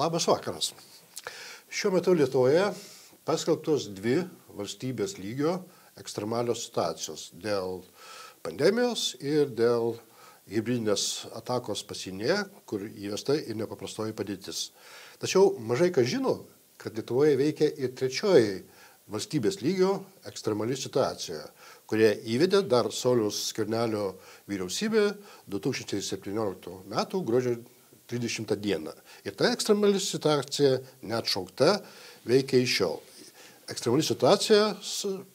Labas vakaras. Šiuo metu Lietuvoje paskelbtos dvi valstybės lygio ekstremalios situacijos dėl pandemijos ir dėl hybridinės atakos pasienyje, kur įvesta ir nepaprastoji padėtis. Tačiau mažai kas žino, kad Lietuvoje veikia ir trečioji valstybės lygio ekstremali situacija, kurie įvedė dar Sauliaus Skernelio vyriausybė 2017 m. gruodžio 30 dieną. Ir ta ekstremali situacija neatšaukta veikia iš šiol. Ekstremali situacija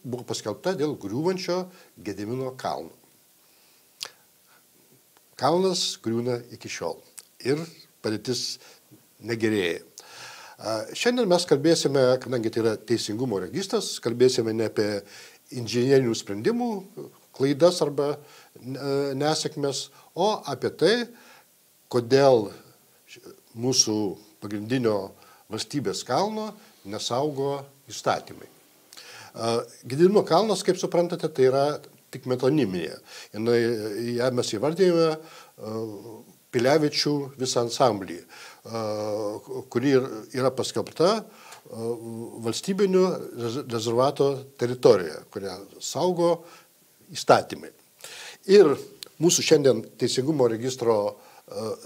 buvo paskelbta dėl griūvančio Gedimino kalno. Kalnas griūna iki šiol ir padėtis negerėja. Šiandien mes kalbėsime, kadangi tai yra teisingumo registras, kalbėsime ne apie inžinierinių sprendimų klaidas arba nesėkmės, o apie tai, kodėl mūsų pagrindinio valstybės kalno nesaugo įstatymai. Gedimino kalnas, kaip suprantate, tai yra tik metoniminė. Ją mes įvardėjome Pilevičių visą ansamblį, kuri yra paskelbta valstybinių rezervato teritorijoje, kurią saugo įstatymai. Ir mūsų šiandien Teisingumo registro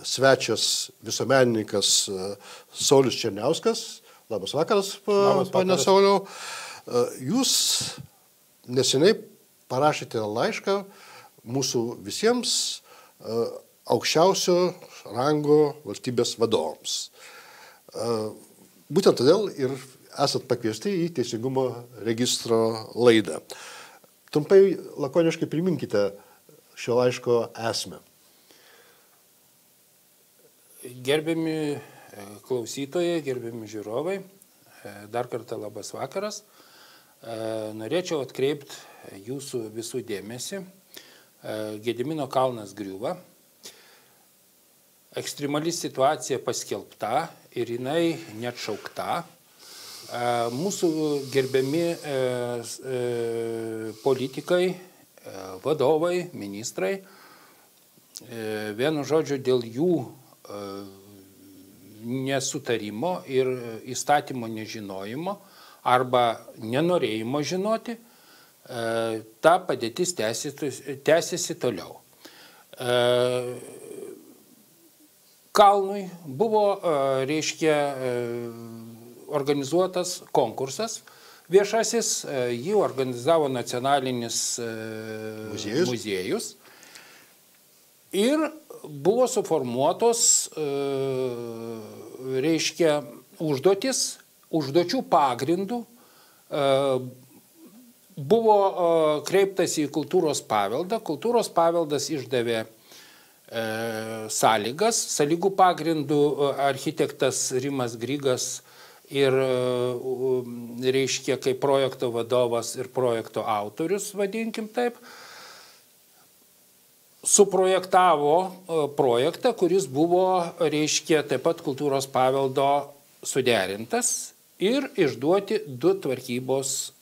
svečias visuomenininkas Saulis Černiauskas. Labas vakaras, pane Sauliau. Jūs neseniai parašėte laišką mūsų visiems aukščiausio rango valstybės vadovams. Būtent todėl ir esat pakviesti į Teisingumo registro laidą. Trumpai, lakoniškai priminkite šio laiško esmę. Gerbiami e, klausytojai, gerbiami žiūrovai, e, dar kartą labas vakaras. E, norėčiau atkreipti jūsų visų dėmesį. Gedimino kalnas griūva. Ekstremali situacija paskelbta ir jinai neatšaukta. Mūsų gerbiami politikai, vadovai, ministrai, vienu žodžiu dėl jų nesutarimo ir įstatymo nežinojimo arba nenorėjimo žinoti, ta padėtis tęsiasi toliau. Kalnui buvo, reiškia, organizuotas konkursas viešasis, jį organizavo nacionalinis muziejus. muziejus. Ir buvo suformuotos, e, reiškia, užduotis, užduočių pagrindų e, buvo e, kreiptas į kultūros paveldą, kultūros paveldas išdavė sąlygas, sąlygų pagrindų architektas Rimas Grygas ir, reiškia, kaip projekto vadovas ir projekto autorius, vadinkim taip, suprojektavo e, projektą, kuris buvo, reiškia, taip pat kultūros paveldo suderintas ir išduoti du tvarkybos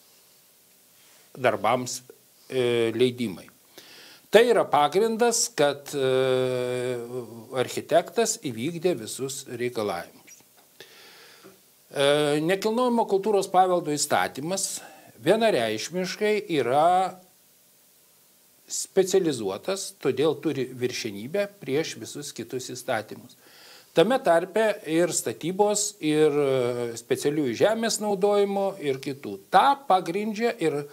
darbams e, leidimai. Tai yra pagrindas, kad e, architektas įvykdė visus reikalavimus. Nekilnojamo kultūros paveldo įstatymas vienareišmiškai yra specializuotas, todėl turi viršenybę prieš visus kitus įstatymus. Tame tarpe ir statybos, ir e, specialiųjų žemės naudojimo, ir kitų. Ta pagrindžia ir e,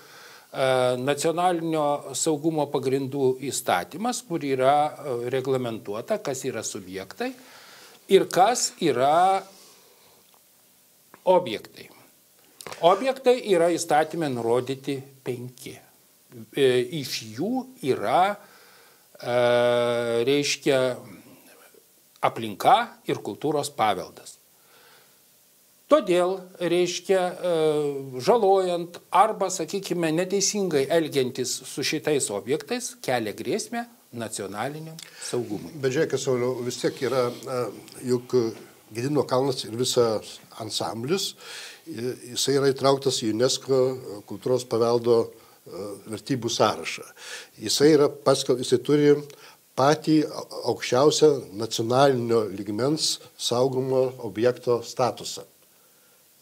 nacionalinio saugumo pagrindų įstatymas, kur yra e, reglamentuota, kas yra subjektai ir kas yra objektai. Objektai yra įstatymė nurodyti penki. E, iš jų yra, e, reiškia, aplinka ir kultūros paveldas. Todėl, reiškia, e, žalojant arba, sakykime, neteisingai elgiantis su šitais objektais, kelia grėsmę nacionaliniam saugumui. Bet žiūrėk, Sauliau, vis tiek yra juk Gedino kalnas ir visas ansamblis, jisai yra įtrauktas į UNESCO kultūros paveldo vertybių sąrašą. Jisai, yra paskel, jisai turi patį aukščiausią nacionalinio lygmens saugomo objekto statusą.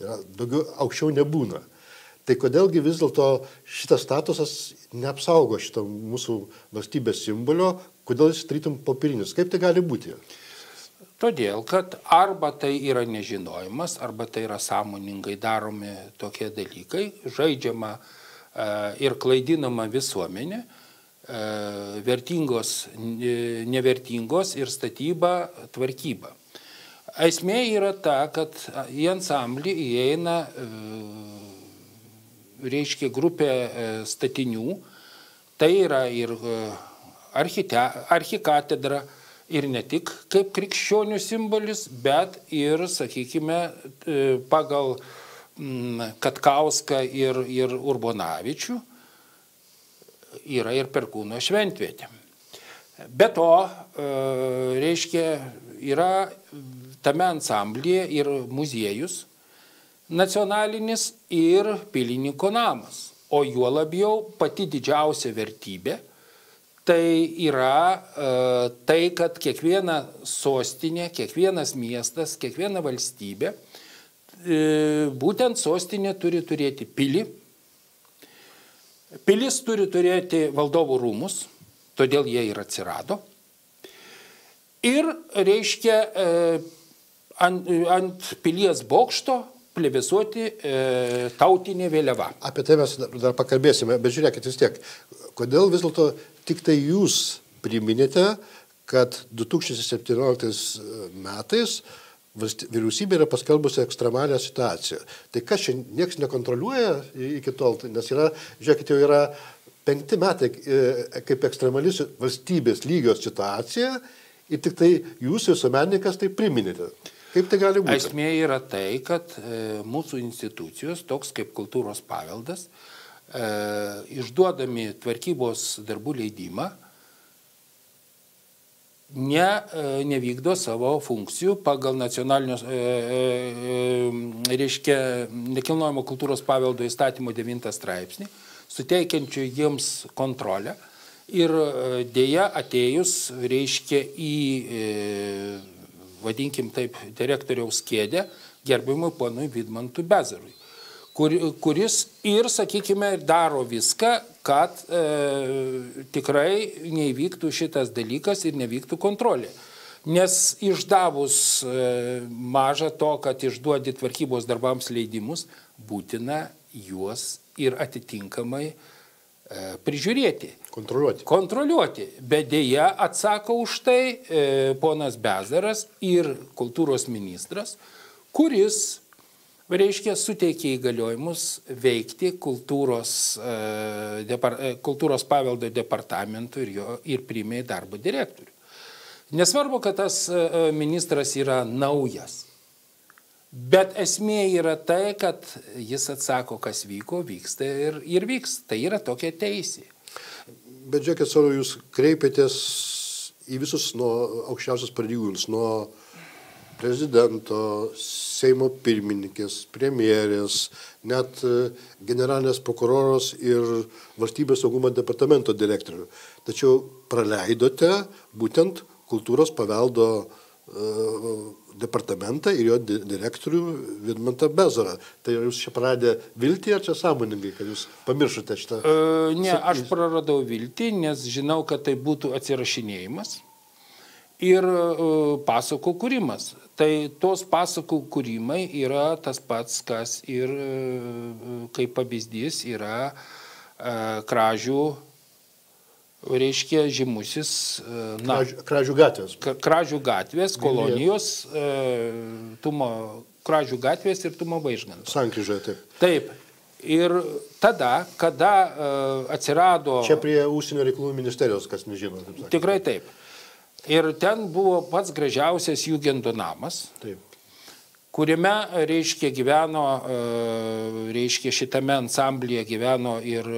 Yra, daugiau aukščiau nebūna. Tai kodėlgi vis dėlto šitas statusas neapsaugo šito mūsų valstybės simbolio, kodėl jis tarytum popierinius, kaip tai gali būti? Todėl, kad arba tai yra nežinojimas, arba tai yra sąmoningai daromi tokie dalykai, žaidžiama e, ir klaidinama visuomenė, e, vertingos, nevertingos ir statyba, tvarkyba. Esmė yra ta, kad į ansamblį įeina e, reiškia grupė e, statinių, tai yra ir e, archite, archikatedra, ir ne tik kaip krikščionių simbolis, bet ir, sakykime, e, pagal Katkauską ir, ir Urbonavičių yra ir perkūno šventvietė. Be to, reiškia, yra tame ansamblyje ir muziejus, nacionalinis ir pilininko namas. O juo labiau pati didžiausia vertybė tai yra e, tai, kad kiekviena sostinė, kiekvienas miestas, kiekviena valstybė, e, būtent sostinė turi turėti pilį. Pilis turi turėti valdovų rūmus, todėl jie ir atsirado. Ir reiškia e, ant, ant pilies bokšto plebisuoti e, tautinė vėliava. Apie tai mes dar, pakalbėsime, bet žiūrėkit vis tiek, kodėl vis dėlto tik tai jūs priminėte, kad 2017 metais vyriausybė yra paskelbusi ekstremalią situaciją. Tai kas čia niekas nekontroliuoja iki tol, tai nes yra, žiūrėkit, jau yra penkti metai e, kaip ekstremali valstybės lygios situacija ir tik tai jūs visuomenininkas tai priminėte. Kaip tai gali būti? Esmė yra tai, kad e, mūsų institucijos, toks kaip kultūros paveldas, e, išduodami tvarkybos darbų leidimą, ne, e, nevykdo savo funkcijų pagal nacionalinio, e, e, reiškia, nekilnojamo kultūros paveldo įstatymo 9 straipsnį, suteikiančių jiems kontrolę. Ir dėja atėjus, reiškia, į vadinkim taip, direktoriaus kėdę gerbimui ponui Vidmantui Bezarui, kur, kuris ir, sakykime, daro viską, kad e, tikrai neįvyktų šitas dalykas ir nevyktų kontrolė. Nes išdavus e, mažą to, kad išduodi tvarkybos darbams leidimus, būtina juos ir atitinkamai e, prižiūrėti. Kontroliuoti. Kontroliuoti. Bet dėja atsako už tai e, ponas Bezaras ir kultūros ministras, kuris, reiškia, suteikė įgaliojimus veikti kultūros, e, depar, e, kultūros paveldo departamentų ir, jo, ir priimė į darbo direktorių. Nesvarbu, kad tas e, ministras yra naujas. Bet esmė yra tai, kad jis atsako, kas vyko, vyksta ir, ir vyks. Tai yra tokia teisė. Bet žiūrėkit, savo jūs kreipėtės į visus nuo aukščiausios pareigūnus, nuo prezidento, Seimo pirmininkės, premjerės, net e, generalinės prokuroros ir valstybės saugumo departamento direktorių. Tačiau praleidote būtent kultūros paveldo uh, departamentą ir jo direktorių Vidmantą Bezarą. Tai jūs čia pradė viltį ar čia sąmoningai, kad jūs pamiršote šitą? E, ne, aš praradau viltį, nes žinau, kad tai būtų atsirašinėjimas ir e, pasakų kūrimas. Tai tos pasakų kūrimai yra tas pats, kas ir e, kaip pavyzdys yra e, kražių reiškia žymusis. E, na, Kražių, gatvės. Kražių gatvės, kolonijos, e, tumo, Kražių gatvės ir Tumo Vaižganto. Sankryžoje, taip. Taip. Ir tada, kada atsirado... Čia prie Užsienio reikalų ministerijos, kas nežino. Tikrai taip. Ir ten buvo pats gražiausias Jugendo namas. Taip kuriame, reiškia, gyveno, reiškia, šitame ansamblyje gyveno ir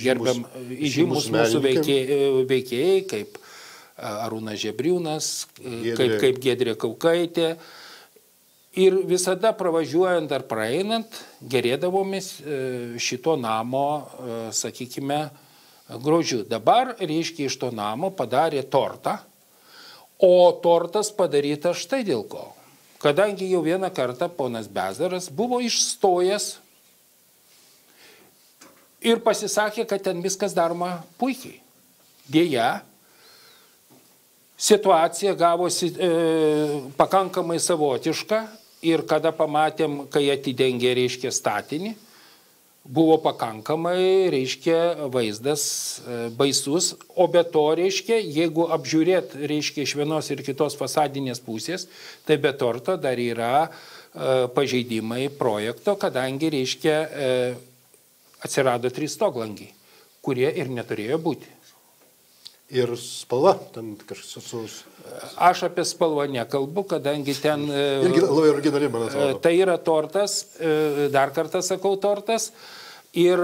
gerbiam įžymus mūsų veikėjai, veikėjai kaip Arūnas Žebriūnas, Giedrė. kaip, kaip Gedrė Kaukaitė. Ir visada pravažiuojant ar praeinant, gerėdavomis šito namo, sakykime, grožiu. Dabar, reiškia, iš to namo padarė tortą, o tortas padarytas štai dėl ko. Kadangi jau vieną kartą ponas Bezaras buvo išstojęs ir pasisakė, kad ten viskas daroma puikiai. Dėja, situacija gavosi e, pakankamai savotiška ir kada pamatėm, kai atidengė, reiškia, statinį, buvo pakankamai, reiškia, vaizdas e, baisus, o be to, reiškia, jeigu apžiūrėt, reiškia, iš vienos ir kitos fasadinės pusės, tai be torto dar yra e, pažeidimai projekto, kadangi, reiškia, e, atsirado trys stoglangiai, kurie ir neturėjo būti. Ir spalva, ten kažkas su... Aš apie spalvą nekalbu, kadangi ten... Irgi labai originali, man atrodo. Tai yra tortas, dar kartą sakau tortas. Ir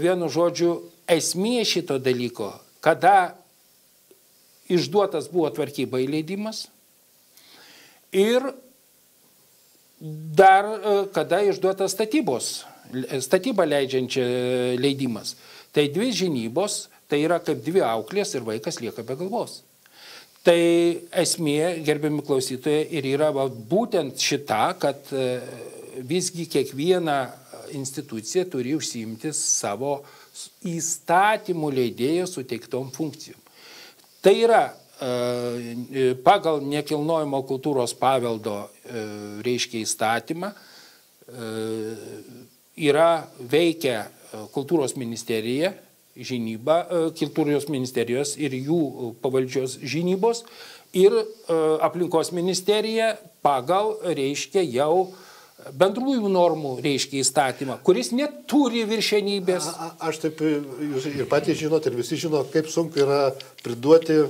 vienu žodžiu, esmė šito dalyko, kada išduotas buvo tvarkybai leidimas ir dar kada išduotas statybos, statybą leidžiančia leidimas. Tai dvi žinybos Tai yra kaip dvi auklės ir vaikas lieka be galvos. Tai esmė, gerbiami klausytojai, ir yra va, būtent šita, kad e, visgi kiekviena institucija turi užsiimti savo įstatymų leidėjo suteiktom funkcijom. Tai yra e, pagal nekilnojimo kultūros paveldo e, reiškia įstatymą yra veikia kultūros ministerija, žinyba, e, kultūros ministerijos ir jų e, pavaldžios žinybos ir e, aplinkos ministerija pagal, reiškia, jau bendrųjų normų, reiškia, įstatymą, kuris neturi viršenybės. A, a, aš taip, jūs ir patys žinot, ir visi žino, kaip sunku yra priduoti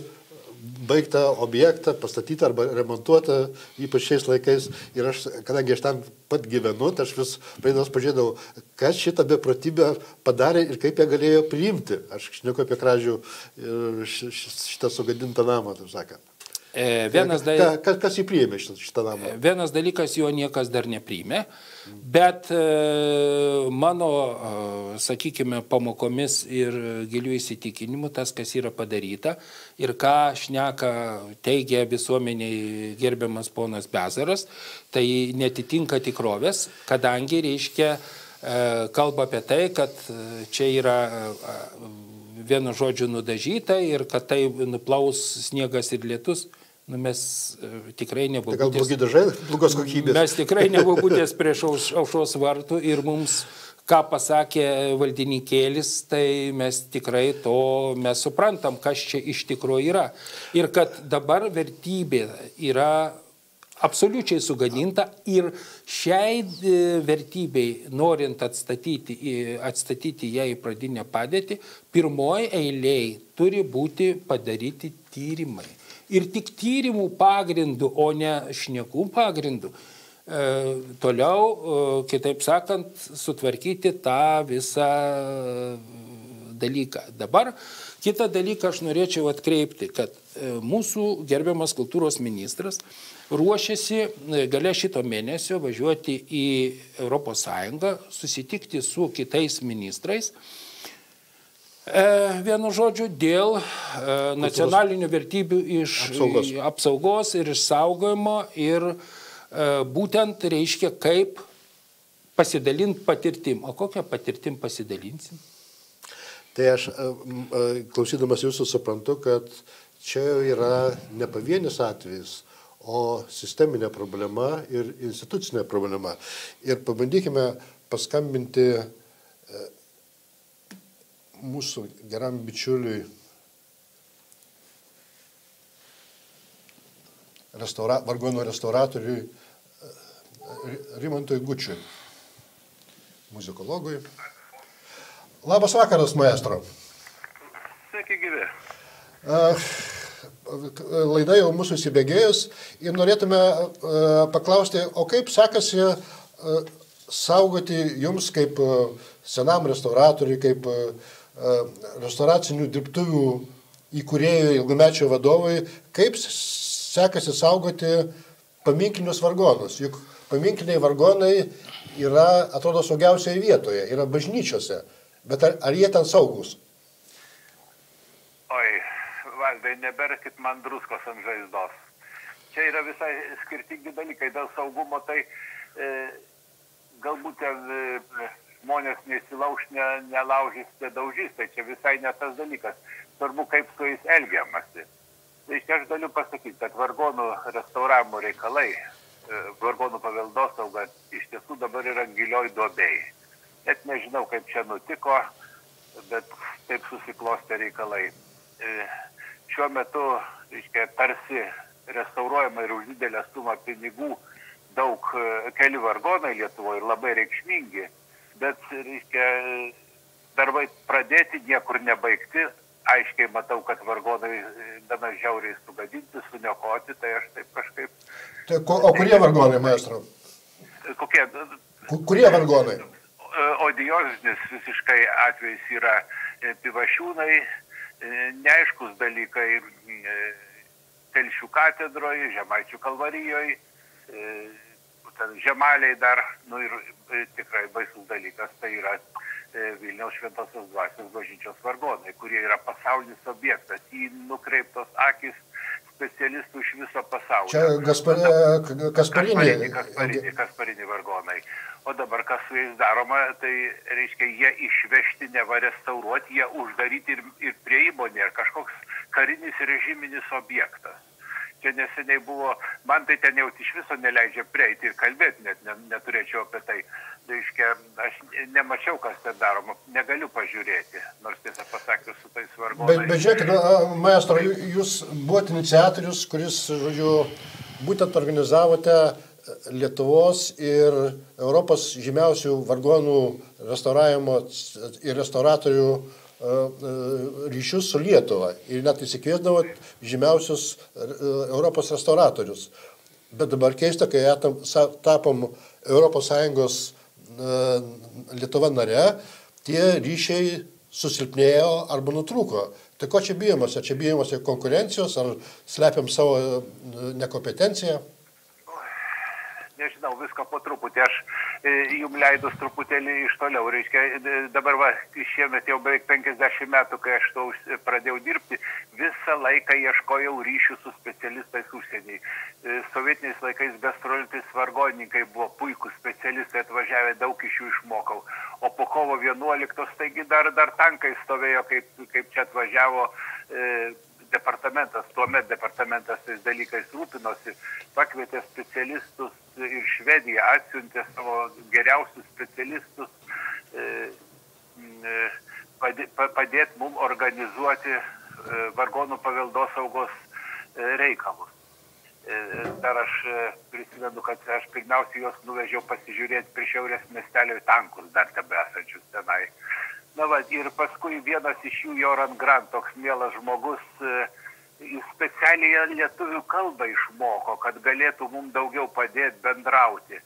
baigtą objektą, pastatytą arba remontuotą, ypač šiais laikais. Ir aš, kadangi aš ten pat gyvenu, tai aš vis praeidamas pažiūrėdavau, kas šitą beprotybę padarė ir kaip ją galėjo priimti. Aš šneku apie kražių šitą sugadintą namą, taip sakant. E, vienas dalykas. Kas, kas jį priėmė šitą, šitą namą? E, vienas dalykas jo niekas dar nepriėmė, bet e, mano, sakykime, pamokomis ir gilių įsitikinimu tas, kas yra padaryta ir ką šneka, teigia visuomeniai gerbiamas ponas Bezaras, tai netitinka tikrovės, kadangi reiškia kalba apie tai, kad čia yra vienu žodžiu nudažyta ir kad tai nuplaus sniegas ir lietus. Nu, mes e, tikrai nebuvome. Tai gal blogi dažai, blogos kokybės. Mes tikrai nebuvome prieš auš, aušos vartų ir mums, ką pasakė valdininkėlis, tai mes tikrai to mes suprantam, kas čia iš tikrųjų yra. Ir kad dabar vertybė yra absoliučiai sugadinta ir šiai e, vertybei, norint atstatyti, atstatyti ją į pradinę padėtį, pirmoji eiliai turi būti padaryti tyrimai ir tik tyrimų pagrindų, o ne šnekų pagrindų, e, toliau, e, kitaip sakant, sutvarkyti tą visą dalyką. Dabar kitą dalyką aš norėčiau atkreipti, kad e, mūsų gerbiamas kultūros ministras ruošiasi gale šito mėnesio važiuoti į ES, susitikti su kitais ministrais E, vienu žodžiu, dėl e, nacionalinių vertybių iš apsaugos, apsaugos ir išsaugojimo ir e, būtent reiškia, kaip pasidalinti patirtim. O kokią patirtim pasidalinsim? Tai aš klausydamas jūsų suprantu, kad čia yra ne pavienis atvejis, o sisteminė problema ir institucinė problema. Ir pabandykime paskambinti mūsų geram bičiuliui restaura, vargonų restauratoriui Rimantui Gučiui, muzikologui. Labas vakaras, maestro. Sveiki, gyvi. Laida jau mūsų įsibėgėjus ir norėtume paklausti, o kaip sekasi saugoti jums kaip senam restauratoriui, kaip E, restauracinių dirbtuvių įkūrėjų ilgamečio vadovui, kaip sekasi saugoti paminklinius vargonus. Juk paminkliniai vargonai yra, atrodo, saugiausioje vietoje, yra bažnyčiose. Bet ar, ar jie ten saugus? raigardai, neberkit man druskos ant žaizdos. Čia yra visai skirtingi dalykai. Dėl saugumo tai e, galbūt ten e, žmonės nesilauž, ne, nelaužys, nedaužys, tai čia visai ne tas dalykas. Svarbu, kaip su jais elgiamasi. Tai čia aš galiu pasakyti, kad vargonų restauravimo reikalai, e, vargonų paveldosauga iš tiesų dabar yra gilioj duobėjai. Net nežinau, kaip čia nutiko, bet taip susiklostė reikalai. E, šiuo metu, reiškia, tarsi restauruojama ir už didelę sumą pinigų daug e, keli vargonai Lietuvoje ir labai reikšmingi bet, reiškia, darbai pradėti, niekur nebaigti. Aiškiai matau, kad vargonai gana žiauriai sugadinti, suniokoti, tai aš taip kažkaip. Tai, ko, o kurie vargonai, maestro? Kokie? Kurie vargonai? Odiozinis visiškai atvejs yra e, pivašiūnai, e, neaiškus dalykai e, Telšių katedroje, Žemaičių kalvarijoje, ten žemaliai dar, nu ir e, tikrai baisus dalykas, tai yra e, Vilniaus šventosios dvasios bažnyčios vargonai, kurie yra pasaulinis objektas, į nukreiptos akis specialistų iš viso pasaulio. Čia gasparė, kaspariniai. Kaspariniai, kaspariniai vargonai. O dabar kas su jais daroma, tai reiškia, jie išvežti, neva restauruoti, jie uždaryti ir, ir prieimo nėra kažkoks karinis režiminis objektas čia neseniai buvo, man tai ten jau iš viso neleidžia prieiti ir kalbėti, net ne, neturėčiau apie tai. Reiškia, aš nemačiau, kas ten daroma, negaliu pažiūrėti, nors tiesą pasakius su tais vargonais. Bet, bet žiūrėkit, maestro, jūs buvote iniciatorius, kuris, žodžiu, būtent organizavote Lietuvos ir Europos žymiausių vargonų restauravimo ir restauratorių uh, ryšius su Lietuva ir net įsikviesdavo žymiausius e, Europos restauratorius. Bet dabar keista, kai atam, tapom ES Lietuva nare, tie ryšiai susilpnėjo arba nutrūko. Tai ko čia bijomasi? Čia bijomasi konkurencijos ar slepiam savo nekompetenciją? nežinau, visko po truputį. Aš e, jum leidus truputėlį iš toliau. Reiškia, dabar va, šiemet jau beveik 50 metų, kai aš to pradėjau dirbti, visą laiką ieškojau ryšių su specialistais užsieniai. E, sovietiniais laikais gastrolitais vargonininkai buvo puikūs specialistai, atvažiavę daug iš jų išmokau. O po kovo 11, taigi dar, dar tankai stovėjo, kaip, kaip čia atvažiavo. E, departamentas, tuomet departamentas tais dalykais rūpinosi, pakvietė specialistus ir Švedija atsiuntė savo geriausius specialistus e, e, padėti mums organizuoti e, vargonų paveldosaugos reikalus. Dar aš prisimenu, kad aš pirmiausia juos nuvežiau pasižiūrėti prie šiaurės miestelio tankus, dar tebe esančius tenai. Na va, ir paskui vienas iš jų, Joran Grant, toks mielas žmogus, specialiai lietuvių kalbą išmoko, kad galėtų mums daugiau padėti bendrauti.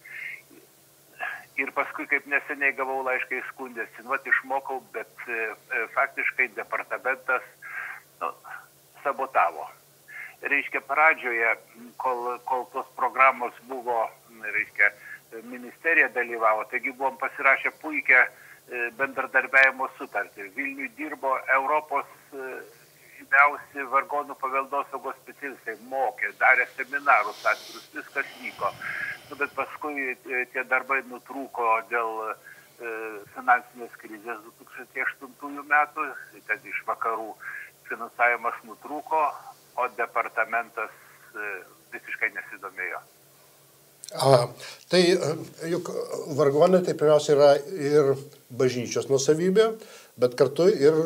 Ir paskui, kaip neseniai gavau laišką įskundėsi, nu, išmokau, bet e, e, faktiškai departamentas nu, sabotavo. Reiškia, pradžioje, kol, kol tos programos buvo, reiškia, ministerija dalyvavo, taigi buvom pasirašę puikią e, bendradarbiavimo sutartį. Vilniui dirbo Europos e, žymiausi vargonų paveldosaugos specialistai mokė, darė seminarus atvirus, viskas vyko. Nu, bet paskui e, tie darbai nutrūko dėl e, finansinės krizės 2008 metų, kad iš vakarų finansavimas nutrūko, o departamentas e, visiškai nesidomėjo. A, tai e, juk vargonai tai pirmiausia yra ir bažnyčios nusavybė, bet kartu ir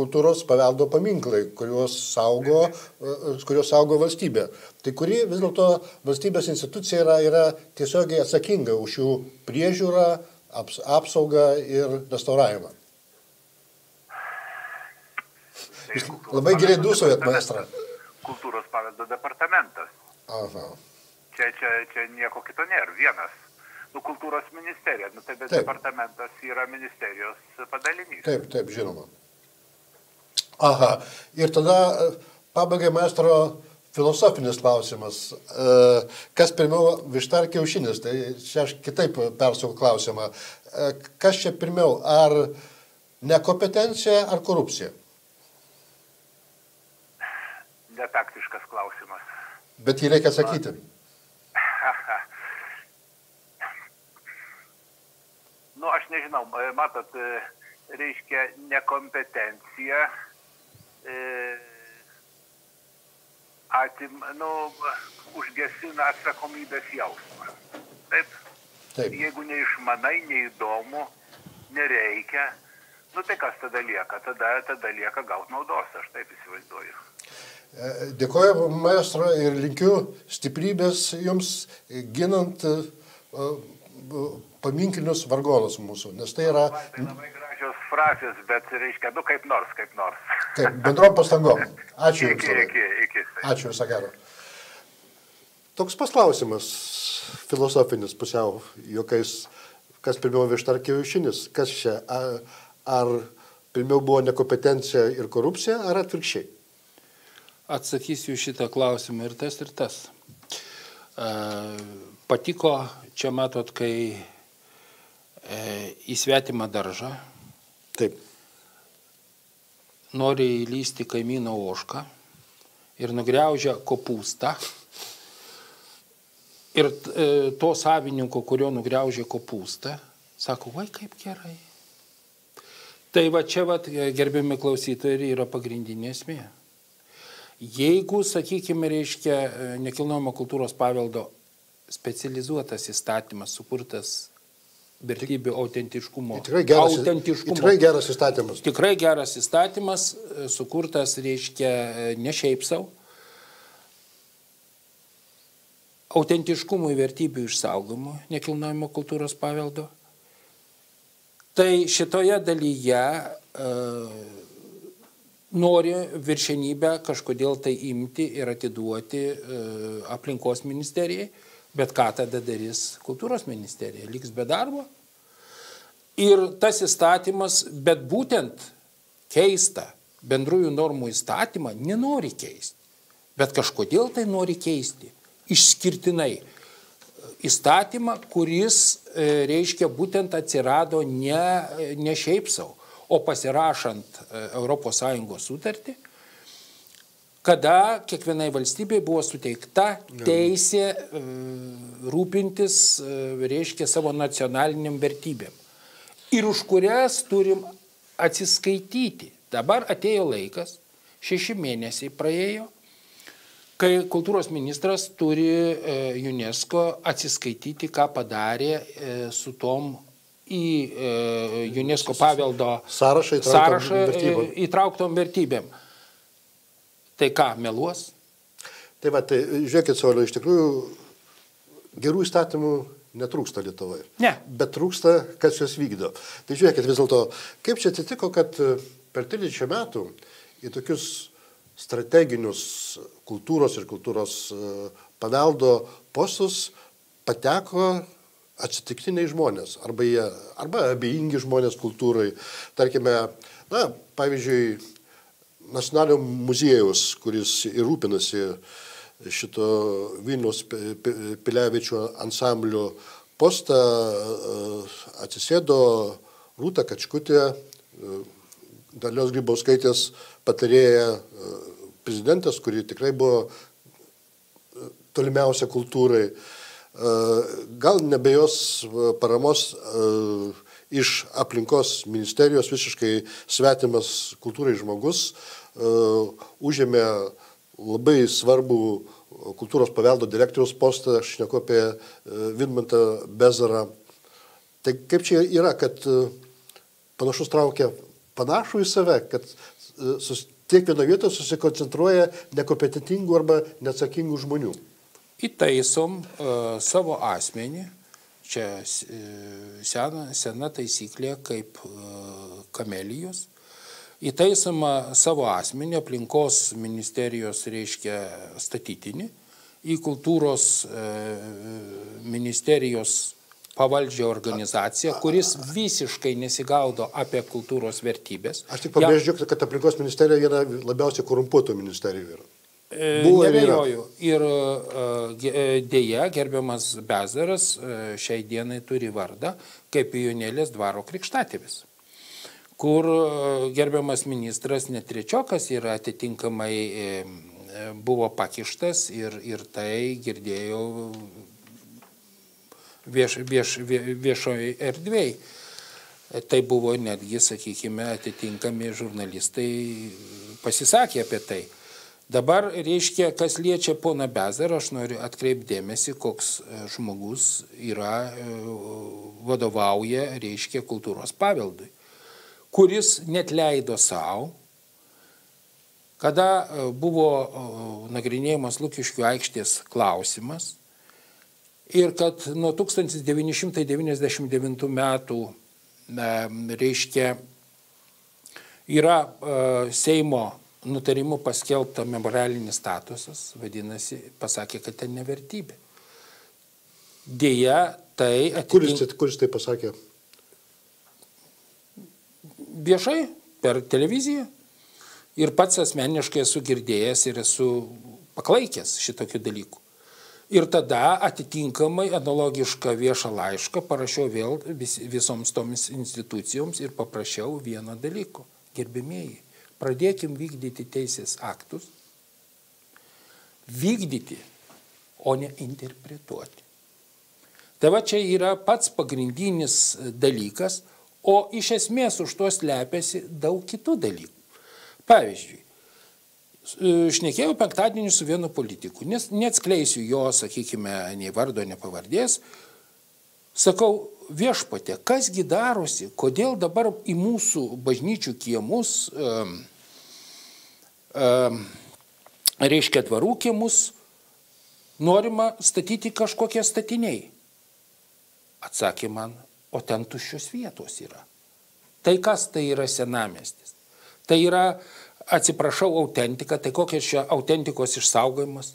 kultūros paveldo paminklai, kuriuos saugo, kuriuos saugo valstybė. Tai kuri vis dėlto valstybės institucija yra, yra tiesiogiai atsakinga už jų priežiūrą, aps, apsaugą ir restauravimą. Jūs labai giliai dūsojat, maestra. Kultūros paveldo departamentas. Aha. Čia, čia, čia nieko kito nėra, vienas. Nu, kultūros ministerija, nu, tai bet taip. departamentas yra ministerijos padalinys. Taip, taip, žinoma. Aha. Ir tada e, pabaigai maestro filosofinis klausimas. E, kas pirmiau višta ar kiaušinis? Tai čia aš kitaip persukau klausimą. E, kas čia pirmiau? Ar nekompetencija ar korupcija? netaktiškas klausimas. Bet jį reikia atsakyti. nu, aš nežinau, matot, reiškia nekompetencija. E, atim, nu, užgesina atsakomybės jausmą. Taip? Taip. Jeigu neišmanai, neįdomu, nereikia, nu tai kas tada lieka? Tada, tada lieka gauti naudos, aš taip įsivaizduoju. E, Dėkoju, maestro, ir linkiu stiprybės jums ginant e, paminklinius vargonus mūsų, nes tai yra Tai labai gražios frazės, bet reiškia, nu kaip nors, kaip nors. kaip, bendrom pastangom. Ačiū Jums. Iki, iki, iki. Ačiū visą gerą. Toks pasklausimas filosofinis pusiau, jokiais, kas pirmiau višta ar kiaušinis, kas čia, ar, ar pirmiau buvo nekompetencija ir korupcija, ar atvirkščiai? Atsakysiu šitą klausimą ir tas, ir tas. Patiko, čia matot, kai e, į svetimą daržą Taip. nori įlysti kaimyno ošką ir nugriaužia kopūstą. Ir e, to savininko, kurio nugriaužė kopūstą, sako, vai kaip gerai. Tai va čia, va, gerbiami klausytojai, yra pagrindinė esmė. Jeigu, sakykime, reiškia e, nekilnojamo kultūros paveldo specializuotas įstatymas sukurtas vertybių autentiškumo. Tikrai geras, autentiškumo tikrai geras įstatymas. Tikrai geras įstatymas, e, sukurtas, reiškia, e, ne šiaip savo. Autentiškumui vertybių išsaugomų nekilnojamo kultūros paveldo. Tai šitoje dalyje e, nori viršenybę kažkodėl tai imti ir atiduoti e, aplinkos ministerijai, bet ką tada darys kultūros ministerija? Liks be darbo? Ir tas įstatymas, bet būtent keista bendrųjų normų įstatymą nenori keisti. Bet kažkodėl tai nori keisti. Išskirtinai įstatymą, kuris, e, reiškia, būtent atsirado ne, ne šiaip savo, o pasirašant ES sutartį, kada kiekvienai valstybei buvo suteikta teisė e, rūpintis, e, reiškia, savo nacionaliniam vertybėm ir už kurias turim atsiskaityti. Dabar atėjo laikas, šeši mėnesiai praėjo, kai kultūros ministras turi e, UNESCO atsiskaityti, ką padarė e, su tom į UNESCO paveldo Sąrašą įtrauktom sąrašą, vertybėm. įtrauktom vertybėm. Tai ką, meluos? Tai va, tai žiūrėkit, Sauliu, iš tikrųjų gerų įstatymų netrūksta Lietuvoje. Ne. Bet trūksta, kas juos vykdo. Tai žiūrėkit vis dėlto, kaip čia atsitiko, kad e, per 30 metų į tokius strateginius kultūros ir kultūros e, paveldo postus pateko atsitiktiniai žmonės, arba, jie, arba abejingi žmonės kultūrai. Tarkime, na, pavyzdžiui, Nacionalinio muziejaus, kuris ir rūpinasi šito Pi- Pilevičio ansamblio postą, e, atsisėdo Rūta Kačkutė, e, Dalios Grybauskaitės patarėja e, prezidentas, kuri tikrai buvo tolimiausia kultūrai. Gal nebe jos paramos iš aplinkos ministerijos visiškai svetimas kultūrai žmogus e, užėmė labai svarbų kultūros paveldo direktoriaus postą, aš neku apie e, Vidmantą Bezarą. Tai kaip čia yra, kad e, panašus traukia panašų į save, kad sus, tiek vienoje vietoje susikoncentruoja nekompetentingų arba neatsakingų žmonių. įtaisom uh, savo asmenį, čia uh, sena, sena taisyklė kaip uh, kamelijos, įtaisoma savo asmenį aplinkos ministerijos reiškia statytinį į kultūros uh, ministerijos pavaldžią organizaciją, kuris visiškai nesigaudo apie kultūros vertybės. Aš tik pabrėžiu, kad aplinkos ministerija viena labiausiai korumpuotų ministerijų yra. E, Buvo ir. Nebejoju. Ir e, ge- e, dėja, gerbiamas Bezaras e, šiai dienai turi vardą kaip Jonėlės dvaro krikštatėvis kur e, gerbiamas ministras net trečiokas yra atitinkamai e, buvo pakištas ir, ir tai girdėjau vieš, vieš, viešoje erdvėje. Tai buvo netgi, sakykime, atitinkami žurnalistai pasisakė apie tai. Dabar, reiškia, kas liečia poną Bezarą, aš noriu atkreipdėmėsi, koks e, žmogus yra, e, vadovauja, reiškia, kultūros paveldui, kuris net leido savo, kada e, buvo nagrinėjimas Lukiškių aikštės klausimas ir kad nuo 1999 metų, reiškia, yra Seimo nutarimu paskelbta memorialinis statusas, vadinasi, pasakė, kad ten nevertybė. Deja, tai atitink... kuris, tai pasakė? Viešai, per televiziją. Ir pats asmeniškai esu girdėjęs ir esu paklaikęs šitokių dalykų. Ir tada atitinkamai analogišką viešą laišką parašiau vėl vis, visoms tomis institucijoms ir paprašiau vieno dalyko. Gerbimieji, pradėkim vykdyti teisės aktus, vykdyti, o ne interpretuoti. Tai va čia yra pats pagrindinis dalykas, o iš esmės už to slepiasi daug kitų dalykų. Pavyzdžiui, šnekėjau penktadienį su vienu politiku, nes neatskleisiu jo, sakykime, nei vardo, nei pavardės. Sakau, viešpatė, kasgi darosi, kodėl dabar į mūsų bažnyčių kiemus um, reiškia dvarų kiemus, norima statyti kažkokie statiniai. Atsakė man, o ten tuščios vietos yra. Tai kas tai yra senamestis? Tai yra, atsiprašau, autentika, tai kokia čia autentikos išsaugojimas?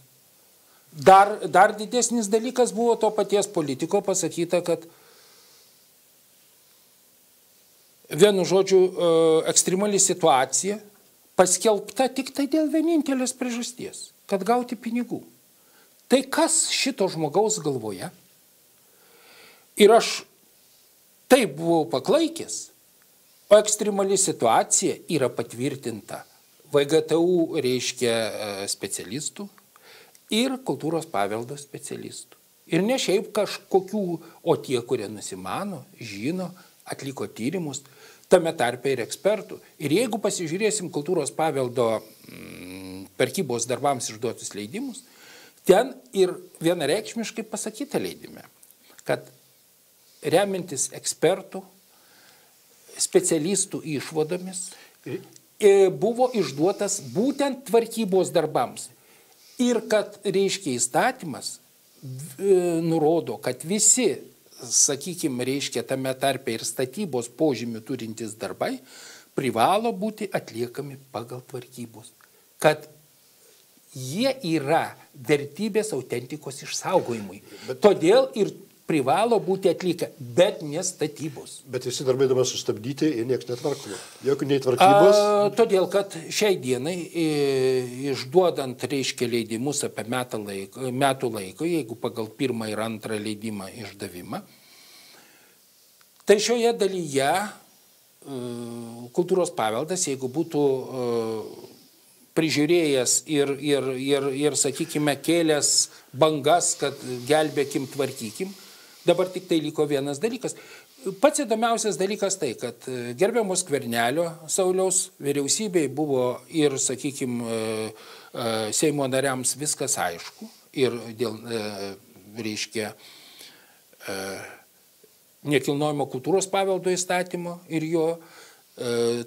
Dar, dar didesnis dalykas buvo to paties politiko pasakyta, kad vienu žodžiu e, ekstremali situacija paskelbta tik tai dėl vienintelės priežasties - kad gauti pinigų. Tai kas šito žmogaus galvoje? Ir aš taip buvau paklaikęs, o ekstremali situacija yra patvirtinta VGTU reiškia e, specialistų ir kultūros paveldo specialistų. Ir ne šiaip kažkokių, o tie, kurie nusimano, žino, atliko tyrimus, tame tarpe ir ekspertų. Ir jeigu pasižiūrėsim kultūros paveldo mm, perkybos darbams išduotus leidimus, ten ir vienareikšmiškai pasakyta leidime, kad remintis ekspertų, specialistų išvadomis, e, buvo išduotas būtent tvarkybos darbams. Ir kad, reiškia, įstatymas e, nurodo, kad visi sakykime, reiškia tame tarpe ir statybos požymių turintys darbai, privalo būti atliekami pagal tvarkybos. Kad jie yra vertybės autentikos išsaugojimui. Bet... Todėl ir privalo būti atlikę, bet ne statybos. Bet visi darbai dabar sustabdyti ir niekas netvarkoma. Jokių neįtvarkybos. A, todėl, kad šiai dienai išduodant, reiškia, leidimus apie metą laiko, metų laiko, jeigu pagal pirmą ir antrą leidimą išdavimą, tai šioje dalyje kultūros paveldas, jeigu būtų prižiūrėjęs ir, ir, ir, ir sakykime, kėlęs bangas, kad gelbėkim, tvarkykim, Dabar tik tai liko vienas dalykas. Pats įdomiausias dalykas tai, kad e, gerbiamos Kvernelio Sauliaus vyriausybei buvo ir, sakykime, Seimo nariams viskas aišku ir dėl, e, reiškia, e, nekilnojimo kultūros paveldo įstatymo ir jo.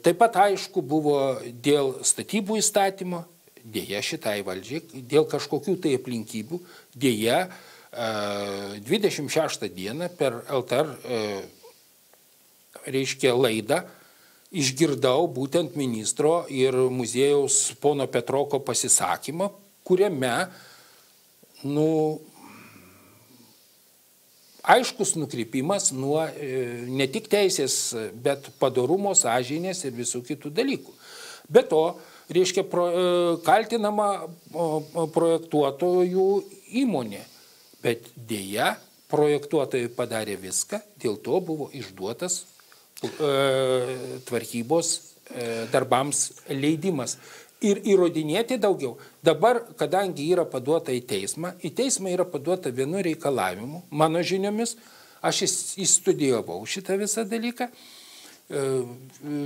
Taip pat aišku buvo dėl statybų įstatymo, dėja šitai valdžiai, dėl kažkokių tai aplinkybių, dėja 26 dieną per LTR e, reiškia laidą išgirdau būtent ministro ir muziejaus pono Petroko pasisakymą, kuriame, nu, aiškus nukrypimas nuo e, ne tik teisės, bet padarumo, sąžinės ir visų kitų dalykų. Be to, reiškia, pro, e, kaltinama projektuotojų įmonė Bet dėja, projektuotojai padarė viską, dėl to buvo išduotas e, tvarkybos e, darbams leidimas. ir įrodinėti daugiau. Dabar, kadangi yra paduota į teismą, į teismą yra paduota vienu reikalavimu, mano žiniomis, aš įstudijavau šitą visą dalyką, e, e,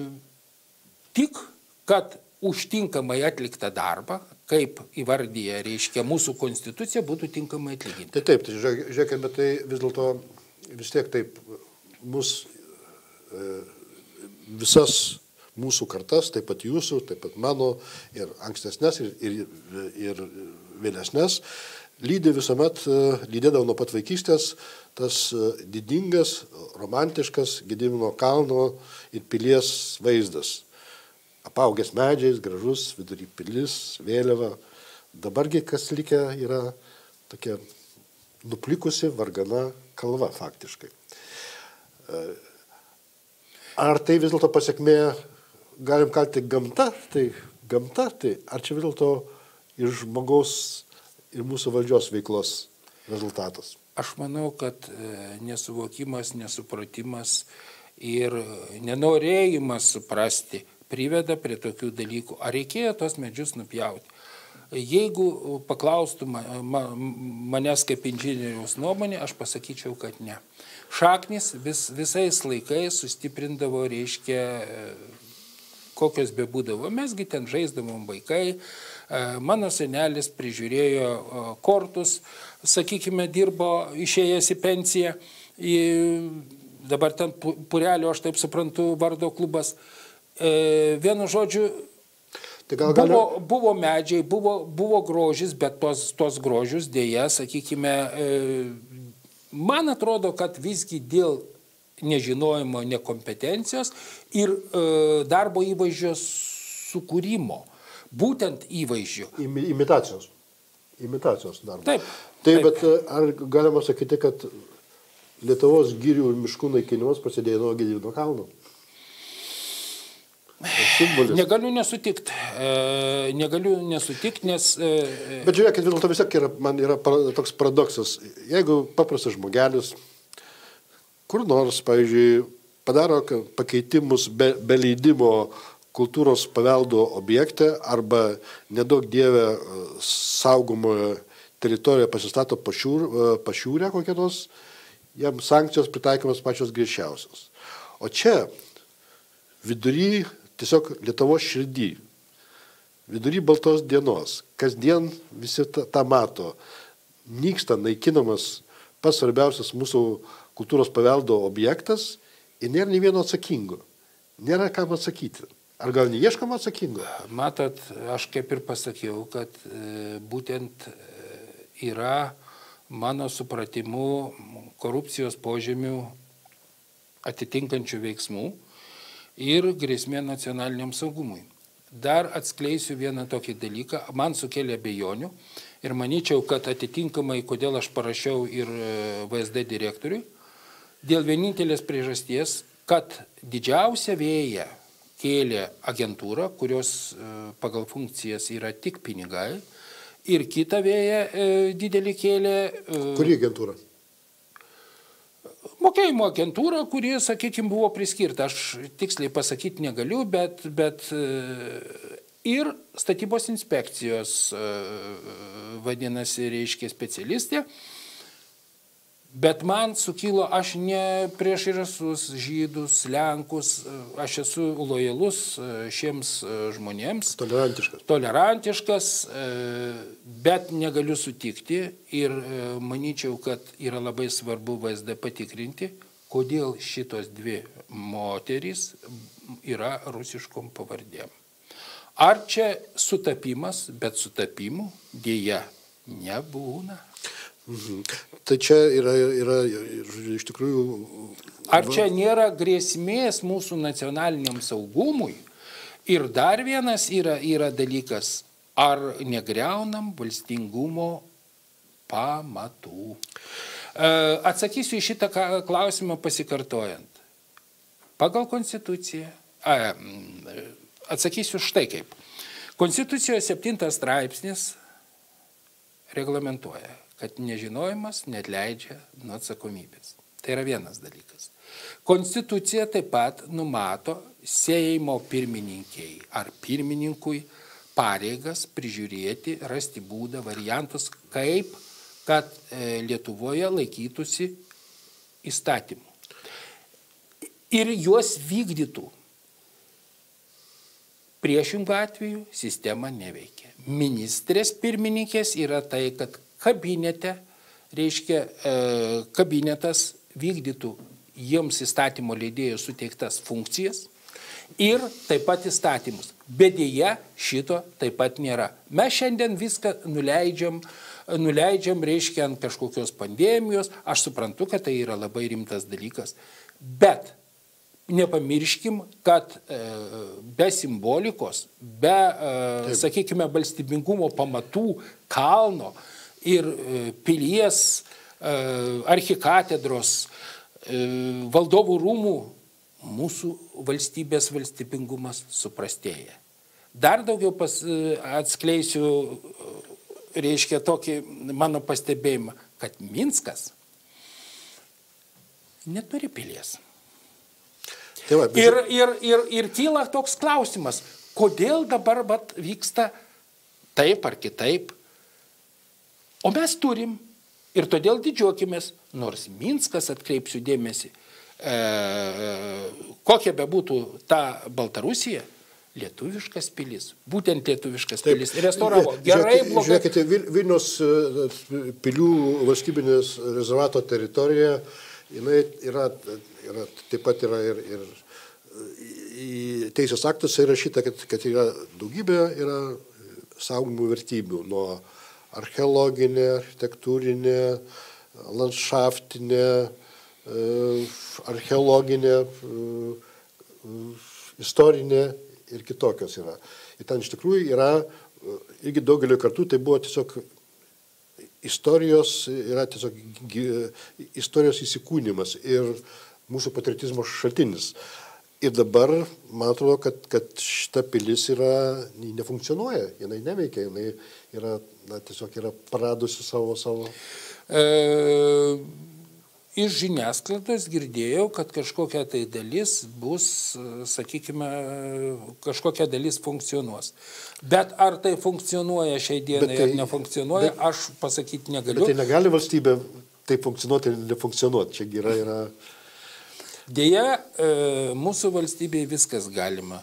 tik kad užtinkamai atliktą darbą, kaip įvardyje, reiškia, mūsų konstitucija būtų tinkamai atlyginta. Tai taip, tai žiūrėkime, tai vis dėlto vis tiek taip mus e, visas mūsų kartas, taip pat jūsų, taip pat mano ir ankstesnės, ir, ir, ir vėlesnės, lydi visuomet, e, lydėdavo nuo pat vaikystės tas e, didingas, romantiškas Gedimino kalno ir pilies vaizdas. Apaugęs medžiais, gražus, vidury pilis, vėliava. Dabargi kas likę yra tokia nuplikusi vargana kalva faktiškai. E, ar tai vis dėlto pasiekmė galim kalti gamta, tai gamta, tai ar čia vis dėlto iš žmogaus ir mūsų valdžios veiklos rezultatas? Aš manau, kad e, nesuvokimas, nesupratimas ir nenorėjimas suprasti priveda prie tokių dalykų. Ar reikėjo tos medžius nupjauti? Jeigu paklaustų manęs kaip inžinieriaus nuomonė, aš pasakyčiau, kad ne. Šaknis vis, visais laikais sustiprindavo, reiškia, kokios be būdavo. Mesgi ten žaisdavom vaikai, mano senelis prižiūrėjo kortus, sakykime, dirbo išėjęs į pensiją, į, dabar ten purelio, aš taip suprantu, vardo klubas. E, vienu žodžiu, Tai gal gali... buvo, buvo medžiai, buvo, buvo grožis, bet tos, tos grožius dėja, sakykime, man atrodo, kad visgi dėl nežinojimo, nekompetencijos ir e, darbo įvaizdžio sukūrimo. Būtent įvaizdžio. Imi, imitacijos. Imitacijos darbo. Taip. Taip, taip. bet e, ar galima sakyti, kad Lietuvos gyrių ir miškų naikinimas prasidėjo nuo Gedivino kalno? Simbolis. Negaliu nesutikti. E, negaliu nesutikti, nes... E, Bet žiūrėkit, vis dėlto vis tiek yra, man yra toks paradoksas. Jeigu paprastas žmogelis kur nors, pavyzdžiui, padaro pakeitimus be, be leidimo kultūros paveldo objekte arba nedaug dievę saugomoje teritorijoje pasistato pašiūrę, pašiūrę kokią nors, jam sankcijos pritaikomas pačios griežčiausios. O čia vidury, tiesiog Lietuvo širdį, vidury baltos dienos, kasdien visi tą mato, nyksta naikinamas pats svarbiausias mūsų kultūros paveldo objektas ir nėra nei vieno atsakingo. Nėra kam atsakyti. Ar gal neieškama atsakingo? Matot, aš kaip ir pasakiau, kad e, būtent e, yra mano supratimu korupcijos požymių atitinkančių veiksmų ir grėsmė nacionaliniam saugumui. Dar atskleisiu vieną tokį dalyką, man sukėlė bejonių ir manyčiau, kad atitinkamai, kodėl aš parašiau ir e, VSD direktoriui, dėl vienintelės priežasties, kad didžiausią vėją kėlė agentūra, kurios e, pagal funkcijas yra tik pinigai, ir kitą vėją e, didelį kėlė. Kuri agentūra? Mokėjimo agentūra, kuri, sakykime, buvo priskirta, aš tiksliai pasakyti negaliu, bet, bet ir statybos inspekcijos vadinasi, reiškia specialistė, Bet man sukilo, aš ne prieš irasus, žydus, lenkus, aš esu lojalus e, šiems e, žmonėms. Tolerantiškas. Tolerantiškas, e, bet negaliu sutikti ir manyčiau, kad yra labai svarbu VSD patikrinti, kodėl šitos dvi moterys yra rusiškom pavardėm. Ar čia sutapimas, bet sutapimų dėja nebūna. Mhm. Tai čia yra, yra iš tikrųjų. Ar čia nėra grėsmės mūsų nacionaliniam saugumui? Ir dar vienas yra, yra dalykas, ar negreunam valstingumo pamatų? E, atsakysiu į šitą klausimą pasikartojant. Pagal konstituciją, a, atsakysiu štai kaip. Konstitucijos septintas straipsnis reglamentuoja, kad nežinojimas net leidžia nuo atsakomybės. Tai yra vienas dalykas. Konstitucija taip pat numato Seimo pirmininkiai ar pirmininkui pareigas prižiūrėti, rasti būdą, variantus, kaip kad e, Lietuvoje laikytųsi įstatymų. Ir juos vykdytų. Priešingų atveju sistema neveikia. Ministrės pirmininkės yra tai, kad kabinete, reiškia, e, kabinetas vykdytų jiems įstatymo leidėjo suteiktas funkcijas ir taip pat įstatymus. Bet dėja šito taip pat nėra. Mes šiandien viską nuleidžiam, nuleidžiam, reiškia, ant kažkokios pandemijos. Aš suprantu, kad tai yra labai rimtas dalykas. Bet nepamirškim, kad e, be simbolikos, be, e, Taip. sakykime, valstybingumo pamatų, kalno ir e, pilies, e, archikatedros, e, valdovų rūmų mūsų valstybės valstybingumas suprastėja. Dar daugiau pas, atskleisiu, reiškia tokį mano pastebėjimą, kad Minskas neturi pilies. Tai va, bet... ir, ir, ir, ir kyla toks klausimas, kodėl dabar vat, vyksta taip ar kitaip. O mes turim. Ir todėl didžiuokimės, nors Minskas, atkreipsiu dėmesį, e, kokia bebūtų ta Baltarusija, lietuviškas pilis, būtent lietuviškas Taip, pilis, restauravo. Gerai, blogai. Žiūrėkite, Vilnius e, pilių valstybinės rezervato teritorija, jinai yra, yra taip pat yra ir, ir į teisės aktuose įrašyta, kad, kad yra daugybė yra saugomų vertybių nuo archeologinė, architektūrinė, landšaftinė, e, archeologinė, e, istorinė ir kitokios yra. Ir ten iš tikrųjų yra, e, irgi daugelio kartų tai buvo tiesiog istorijos, yra tiesiog istorijos įsikūnymas ir mūsų patriotizmo šaltinis. Ir dabar, man atrodo, kad, kad šita pilis yra, nefunkcionuoja, jinai neveikia, jinai yra, na, tiesiog yra praradusi savo savo. E, iš žiniasklaidos girdėjau, kad kažkokia tai dalis bus, sakykime, kažkokia dalis funkcionuos. Bet ar tai funkcionuoja šiai dienai tai, ar nefunkcionuoja, bet, aš pasakyti negaliu. Bet tai negali valstybė taip funkcionuoti ir nefunkcionuoti. Čia yra, yra Deja, e, mūsų valstybėje viskas galima.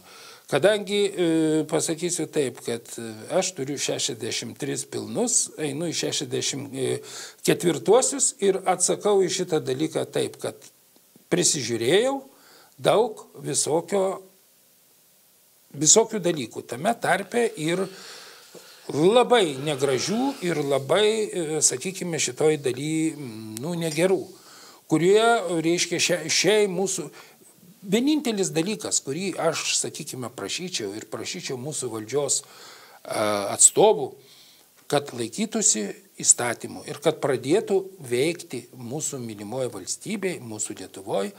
Kadangi e, pasakysiu taip, kad e, aš turiu 63 pilnus, einu į 64 ir atsakau į šitą dalyką taip, kad prisižiūrėjau daug visokio, visokių dalykų, tame tarpe ir labai negražių ir labai, sakykime, šitoj daly, nu, negerų kurie, reiškia, šiai mūsų vienintelis dalykas, kurį aš, sakykime, prašyčiau ir prašyčiau mūsų valdžios atstovų, kad laikytųsi įstatymų ir kad pradėtų veikti mūsų mylimoje valstybėje, mūsų Lietuvoje,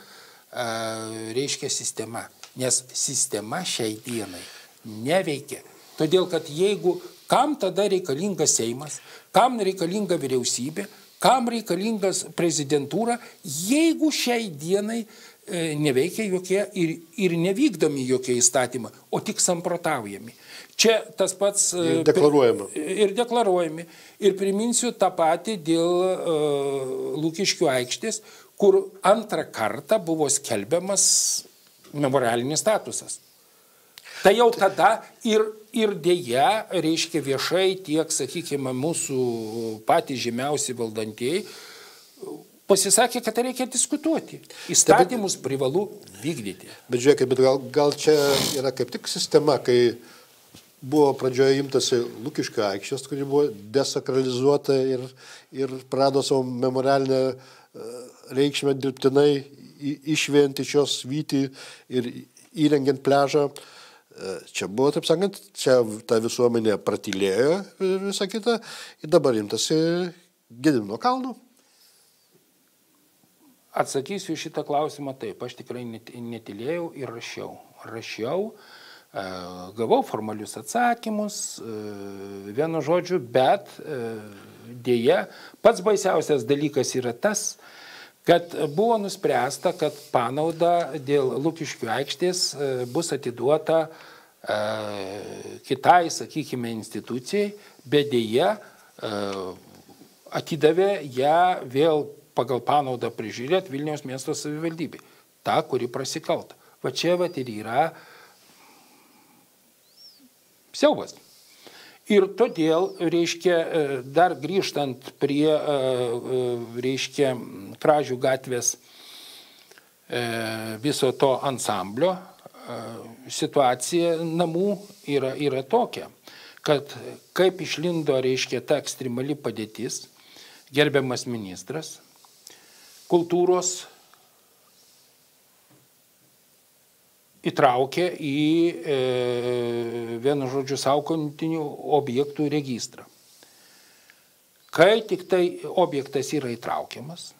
reiškia sistema. Nes sistema šiai dienai neveikia. Todėl, kad jeigu kam tada reikalingas Seimas, kam reikalinga vyriausybė, Kam reikalingas prezidentūra, jeigu šiai dienai e, neveikia jokie ir, ir nevykdomi jokie įstatymai, o tik samprotaujami. Čia tas pats. E, ir deklaruojami. Ir deklaruojami. Ir priminsiu tą patį dėl uh, Lūkiškių aikštės, kur antrą kartą buvo skelbiamas memorialinis statusas. Tai jau tada ir, ir dėja, reiškia viešai tiek, sakykime, mūsų patys žymiausi valdantieji pasisakė, kad reikia diskutuoti. Įstatymus bet, privalu vykdyti. Bet žiūrėkit, bet gal, gal čia yra kaip tik sistema, kai buvo pradžioje imtasi Lukiškio aikštės, kuri buvo desakralizuota ir, ir prado savo memorialinę e, reikšmę dirbtinai išvėjant iš jos vyti ir įrengiant pležą. Čia buvo, taip sakant, čia ta visuomenė pratylėjo visą kitą ir dabar imtasi Gedimino kalnų. Atsakysiu šitą klausimą taip, aš tikrai netilėjau ir rašiau. Rašiau, e, gavau formalius atsakymus, e, vienu žodžiu, bet e, dėja, pats baisiausias dalykas yra tas, kad buvo nuspręsta, kad panauda dėl Lukiškių aikštės bus atiduota kitai, sakykime, institucijai, bet dėja atidavė ją vėl pagal panaudą prižiūrėti Vilniaus miesto savivaldybė. Ta, kuri prasikalta. Va čia va ir yra siaubas. Ir todėl, reiškia, dar grįžtant prie, reiškia, Kražių gatvės viso to ansamblio, situacija namų yra, yra tokia, kad kaip išlindo, reiškia, ta ekstremali padėtis, gerbiamas ministras, kultūros įtraukė į, e, vienu žodžiu, saukantinių objektų registrą. Kai tik tai objektas yra įtraukiamas,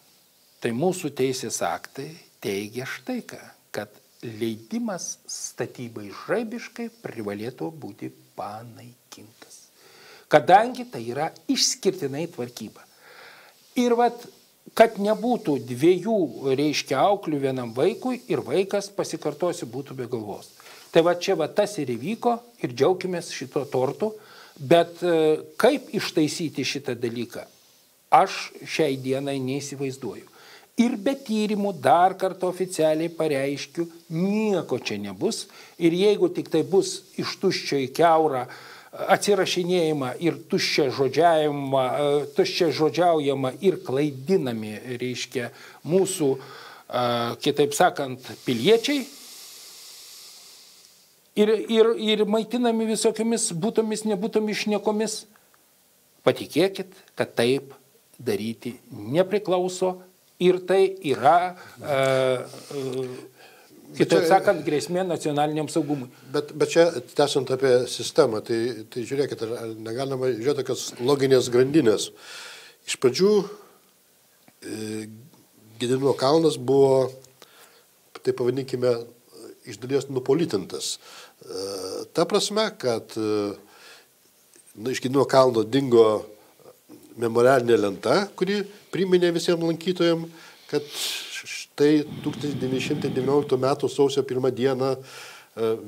tai mūsų teisės aktai teigia štai ką, kad leidimas statybai žaibiškai privalėtų būti panaikintas. Kadangi tai yra išskirtinai tvarkyba. Ir vat, kad nebūtų dviejų, reiškia, auklių vienam vaikui ir vaikas, pasikartosiu, būtų be galvos. Tai va čia va tas ir įvyko ir džiaugimės šito tortu, bet e, kaip ištaisyti šitą dalyką, aš šiai dienai neįsivaizduoju. Ir be tyrimų dar kartą oficialiai pareiškiu, nieko čia nebus. Ir jeigu tik tai bus iš tuščio į keurą, atsirašinėjama ir tuščia žodžiavimą, e, tuščia žodžiaujama ir klaidinami, reiškia, mūsų, e, kitaip sakant, piliečiai. Ir, ir, ir maitinami visokiamis būtomis, nebūtomis šnekomis. Patikėkit, kad taip daryti nepriklauso ir tai yra uh, Kitaip sakant, grėsmė nacionaliniam saugumui. Bet, bet čia, tęsiant apie sistemą, tai, tai žiūrėkit, ar negalima žiūrėti tokios loginės grandinės. Iš pradžių e, Gedinimo kalnas buvo, tai pavadinkime, iš dalies nupolitintas. E, ta prasme, kad e, na, iš Gedinimo kalno dingo memorialinė lenta, kuri priminė visiems lankytojams, kad Štai 1919 m. sausio 1 dieną e,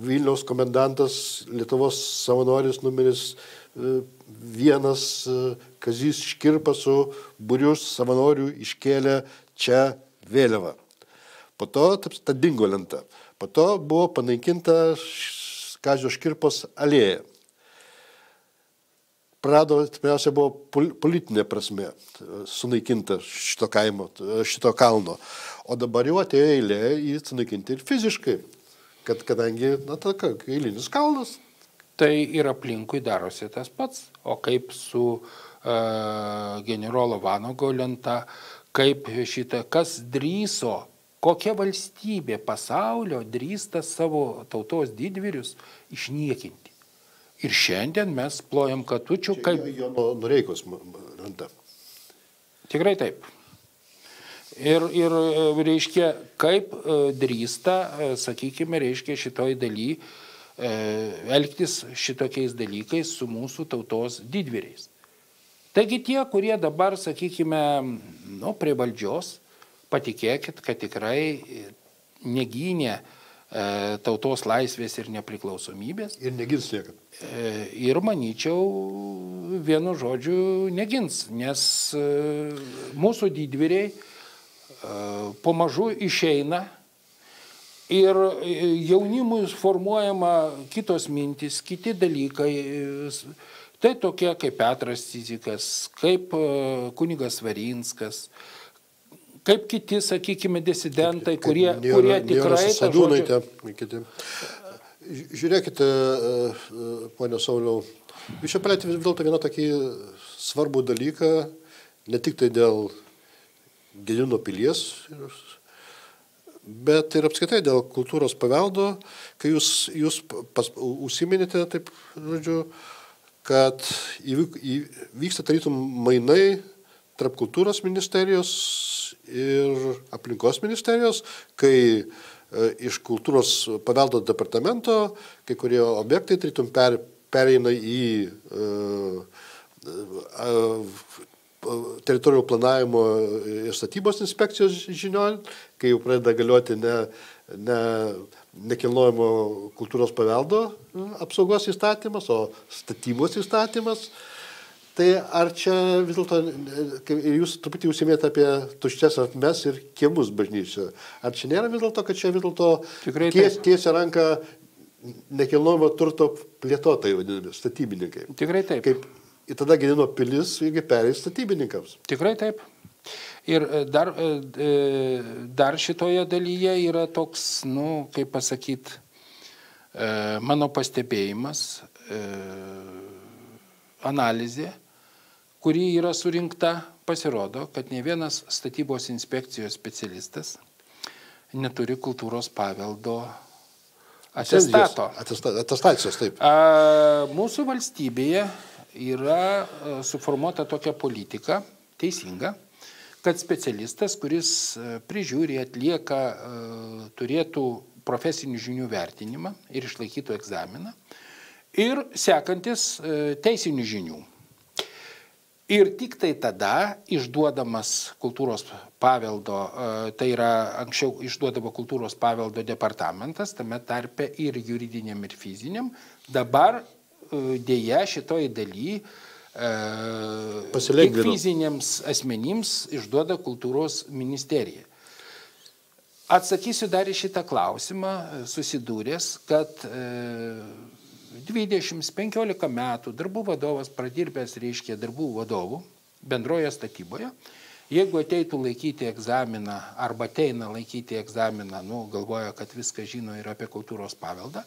Vilniaus komendantas Lietuvos savanoris numeris e, vienas e, Kazys Škirpa su būrius savanorių iškėlė čia vėliavą. Po to ta dingo lenta. Po to buvo panaikinta Kazio Škirpos alėja prarado, pirmiausia, buvo politinė prasme sunaikinta šito kaimo, šito kalno. O dabar jau atėjo eilė jį sunaikinti ir fiziškai, kad kadangi, na, ta eilinis kalnas. Tai ir aplinkui darosi tas pats, o kaip su uh, generolo Vanago lenta, kaip šitą, kas drįso, kokia valstybė pasaulio drįsta savo tautos didvyrius išniekinti. Ir šiandien mes plojam katučių kaip... Jono Noreikos randa. Tikrai taip. Ir, ir e, reiškia, kaip e, drįsta, e, sakykime, reiškia šitoj daly elgtis šitokiais dalykais su mūsų tautos didvyriais. Taigi tie, kurie dabar, sakykime, nu, prie valdžios, patikėkit, kad tikrai negynė tautos laisvės ir nepriklausomybės. Ir negins niekada. E, ir manyčiau, vienu žodžiu, negins, nes mūsų didvyriai pamažu išeina ir jaunimui formuojama kitos mintis, kiti dalykai. Tai tokie kaip Petras Cizikas, kaip kunigas Varinskas, kaip kiti, sakykime, disidentai, kurie, nėra, kurie tikrai... Sadūnaitė, žodžiu, kiti. Žiūrėkite, e, e, ponio Sauliau, jūs čia palėtė vis dėlto vieną tokį svarbų dalyką, ne tik tai dėl Gedino pilies, bet ir apskaitai dėl kultūros paveldo, kai jūs, jūs pas, užsiminėte, taip, žodžiu, kad įvyk, vyksta tarytum mainai tarp kultūros ministerijos ir aplinkos ministerijos, kai E, iš kultūros paveldo departamento kai kurie objektai tarytum per, pereina į uh, uh, teritorijų planavimo ir statybos inspekcijos žinion, kai jau pradeda galioti ne ne, nekilnojimo kultūros paveldo apsaugos įstatymas, o statybos įstatymas. Tai ar čia vis dėlto, jūs truputį užsimėte apie tuščias atmes ir kiemus bažnyčio, ar čia nėra vis dėlto, kad čia vis dėlto ties, tiesia ranką nekilnojamo turto plėtotojai vadinami, statybininkai? Tikrai taip. Kaip ir tada Gedino pilis irgi perės statybininkams. Tikrai taip. Ir e, dar, e, e, dar šitoje dalyje yra toks, nu, kaip pasakyti, mano pastebėjimas, analizė, kuri yra surinkta, pasirodo, kad ne vienas statybos inspekcijos specialistas neturi kultūros paveldo atestato. Atestacijos, taip. A, mūsų valstybėje yra e, suformuota tokia politika, teisinga, kad specialistas, kuris e, prižiūri, atlieka, e, turėtų profesinių žinių vertinimą ir išlaikytų egzaminą, ir sekantis teisinių žinių. Ir tik tai tada išduodamas kultūros paveldo, tai yra anksčiau išduodavo kultūros paveldo departamentas, tame tarpe ir juridiniam ir fiziniam, dabar dėja šitoj daly tik fiziniams asmenims išduoda kultūros ministerija. Atsakysiu dar į šitą klausimą, susidūręs, kad 20-15 metų darbų vadovas pradirbęs, reiškia, darbų vadovų bendroje statyboje, jeigu ateitų laikyti egzaminą arba ateina laikyti egzaminą, nu, galvoja, kad viską žino ir apie kultūros paveldą,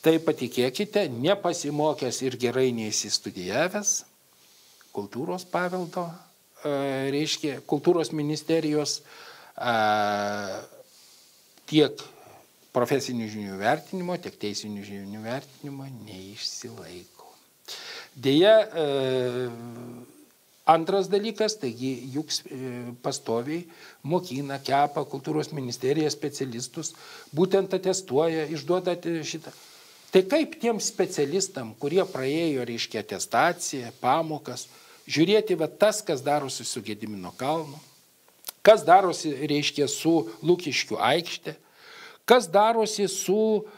Tai patikėkite, nepasimokęs ir gerai neįsistudijavęs kultūros paveldo, e, reiškia, kultūros ministerijos e, tiek profesinių žinių vertinimo, tiek teisinių žinių vertinimo neišsilaiko. Deja, e, antras dalykas, taigi juk pastoviai mokina, kepa kultūros ministerija specialistus, būtent atestuoja, išduoda šitą. Tai kaip tiem specialistam, kurie praėjo, reiškia, atestaciją, pamokas, žiūrėti va tas, kas darosi su Gedimino kalnu, kas darosi, reiškia, su Lukiškių aikšte, kas darosi su uh,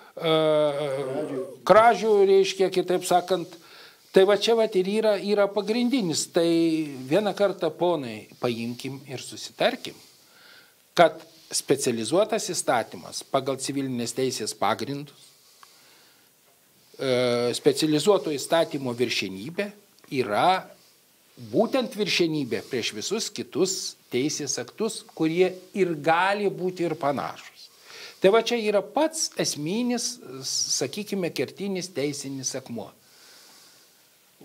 kražių, reiškia, kitaip sakant, tai va čia va ir yra, yra pagrindinis. Tai vieną kartą, ponai, paimkim ir susitarkim, kad specializuotas įstatymas pagal civilinės teisės pagrindus specializuoto įstatymo viršenybė yra būtent viršenybė prieš visus kitus teisės aktus, kurie ir gali būti ir panašus. Tai va čia yra pats esminis, sakykime, kertinis teisinis akmuo.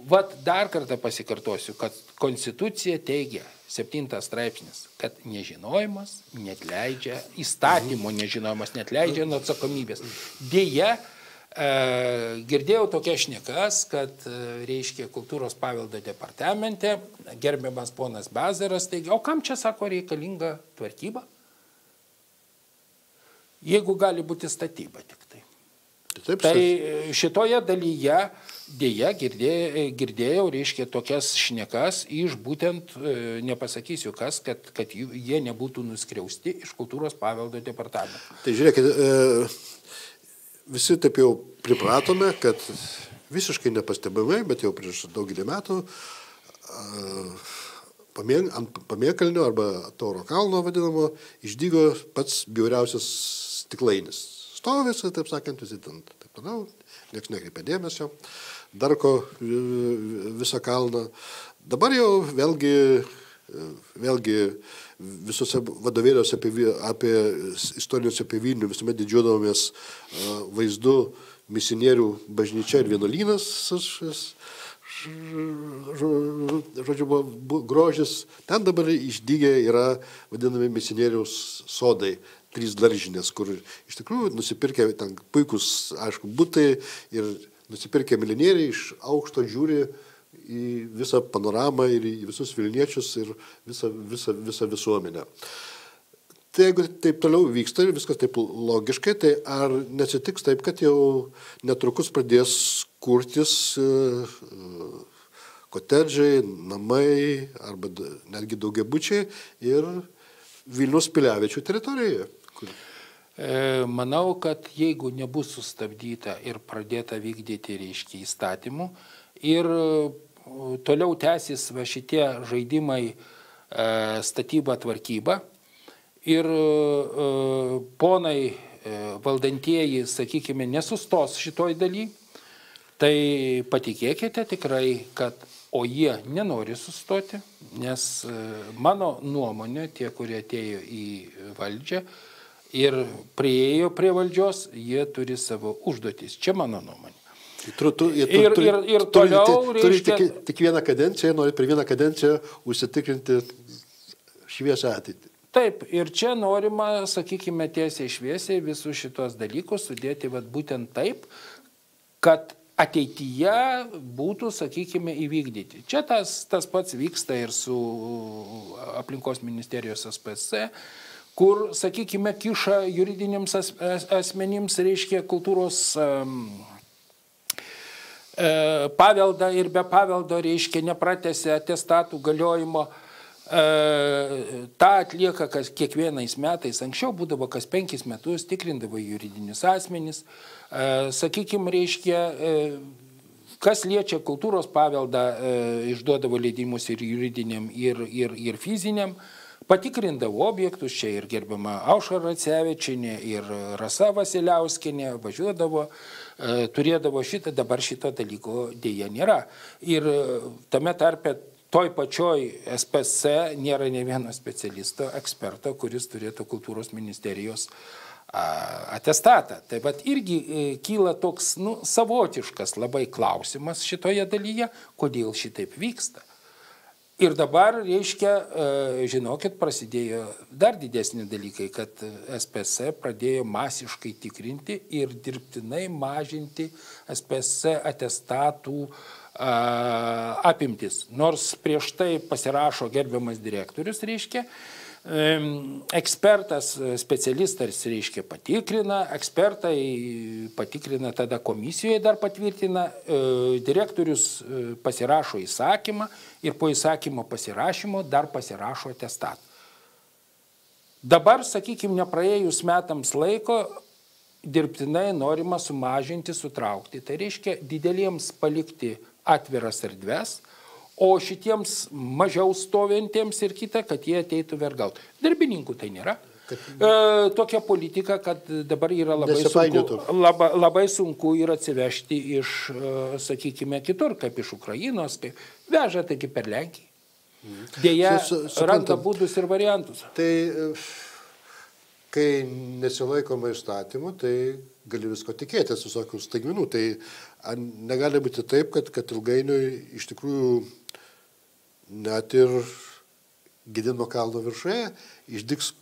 Vat dar kartą pasikartosiu, kad Konstitucija teigia, septintas straipsnis, kad nežinojimas net leidžia, įstatymo nežinojimas net leidžia nuo atsakomybės. Deja, E, girdėjau tokias šnekas, kad, e, reiškia, kultūros paveldo departamente gerbiamas ponas Bezaras teigia, o kam čia, sako, reikalinga tvarkyba? Jeigu gali būti statyba tik tai. Taip, tai e, šitoje dalyje dėja girdėjau, girdėjau, reiškia, tokias šnekas iš būtent, nepasakysiu kas, kad, kad jie nebūtų nuskriausti iš kultūros paveldo departamento. Tai žiūrėkit, e visi taip jau pripratome, kad visiškai nepastebimai, bet jau prieš daugelį metų pamė, ant pamėkalnio arba Tauro kalno vadinamo išdygo pats bjauriausias stiklainis. Stovis, taip sakant, visi ten taip toliau, niekas nekreipia dėmesio, darko visą kalną. Dabar jau vėlgi, vėlgi visose vadovėliuose apie, apie istorijos apie Vilnių visuomet didžiuodavomės vaizdu misionierių bažnyčia ir vienuolynas. Žodžiu, buvo grožis. Ten dabar išdygę yra vadinami misionieriaus sodai trys daržinės, kur iš tikrųjų nusipirkė ten puikus, aišku, būtai ir nusipirkė milijonieriai iš aukšto žiūri į visą panoramą ir į visus Vilniečius ir visą, visą, visą visuomenę. Tai jeigu taip toliau vyksta ir viskas taip logiškai, tai ar nesitiks taip, kad jau netrukus pradės kurtis e, kotedžiai, namai arba netgi daugiabučiai ir Vilnius piliavičių teritorijoje? Kur... E, manau, kad jeigu nebus sustabdyta ir pradėta vykdyti, reiškia, įstatymų ir toliau tęsis va šitie žaidimai e, statyba tvarkyba ir e, ponai valdantieji, sakykime, nesustos šitoj daly, tai patikėkite tikrai, kad o jie nenori sustoti, nes mano nuomonė, tie, kurie atėjo į valdžią, ir prieėjo prie valdžios, jie turi savo užduotis. Čia mano nuomonė. Tu, tu, tu, ir, ir, ir toliau turi, reiškia... turi tik, tik vieną kadenciją, nori per vieną kadenciją užsitikrinti šviesą ateitį. Taip, ir čia norima, sakykime, tiesiai šviesiai visus šitos dalykus sudėti vat, būtent taip, kad ateityje būtų, sakykime, įvykdyti. Čia tas, tas pats vyksta ir su aplinkos ministerijos SPC kur, sakykime, kiša juridiniams as, as, asmenims, reiškia kultūros um, paveldą ir be paveldo, reiškia, nepratęsia atestatų galiojimo. E, ta atlieka kas kiekvienais metais, anksčiau būdavo kas penkis metus, tikrindavo juridinius asmenys, e, sakykime, reiškia, e, kas liečia kultūros paveldą, e, išduodavo leidimus ir juridiniam, ir, ir, ir fiziniam. E, Patikrindavo objektus, čia ir gerbiama Aušra Racevičinė, ir Rasa Vasiliauskinė važiuodavo, e, turėdavo šitą, dabar šito dalyko dėja nėra. Ir e, tame tarpe toj pačioj SPC nėra ne vieno specialisto, eksperto, kuris turėtų kultūros ministerijos atestatą. Tai vad irgi e, kyla toks nu, savotiškas labai klausimas šitoje dalyje, kodėl šitaip vyksta. Ir dabar, reiškia, e, žinokit, prasidėjo dar didesni dalykai, kad SPC pradėjo masiškai tikrinti ir dirbtinai mažinti SPC atestatų apimtis. Nors prieš tai pasirašo gerbiamas direktorius, reiškia, Ekspertas, specialistas, reiškia, patikrina, ekspertai patikrina, tada komisijoje dar patvirtina, e, direktorius e, pasirašo įsakymą ir po įsakymo pasirašymo dar pasirašo testatą. Dabar, sakykime, nepraėjus metams laiko, dirbtinai norima sumažinti, sutraukti. Tai reiškia dideliems palikti atviras erdves, o šitiems mažiau stovintiems ir kita, kad jie ateitų vergauti. Darbininkų tai nėra. Kad... E, tokia politika, kad dabar yra labai sunku, laba, labai sunku ir atsivežti iš, e, sakykime, kitur, kaip iš Ukrainos, kaip veža taigi per Lenkiją. Mhm. Deja, su, su, randa būdus ir variantus. Tai e, kai nesilaikoma įstatymų, tai gali visko tikėtis, visokių staigmenų. Tai negali būti taip, kad, kad ilgainiui iš tikrųjų net ir Gedino kalno viršuje išdiks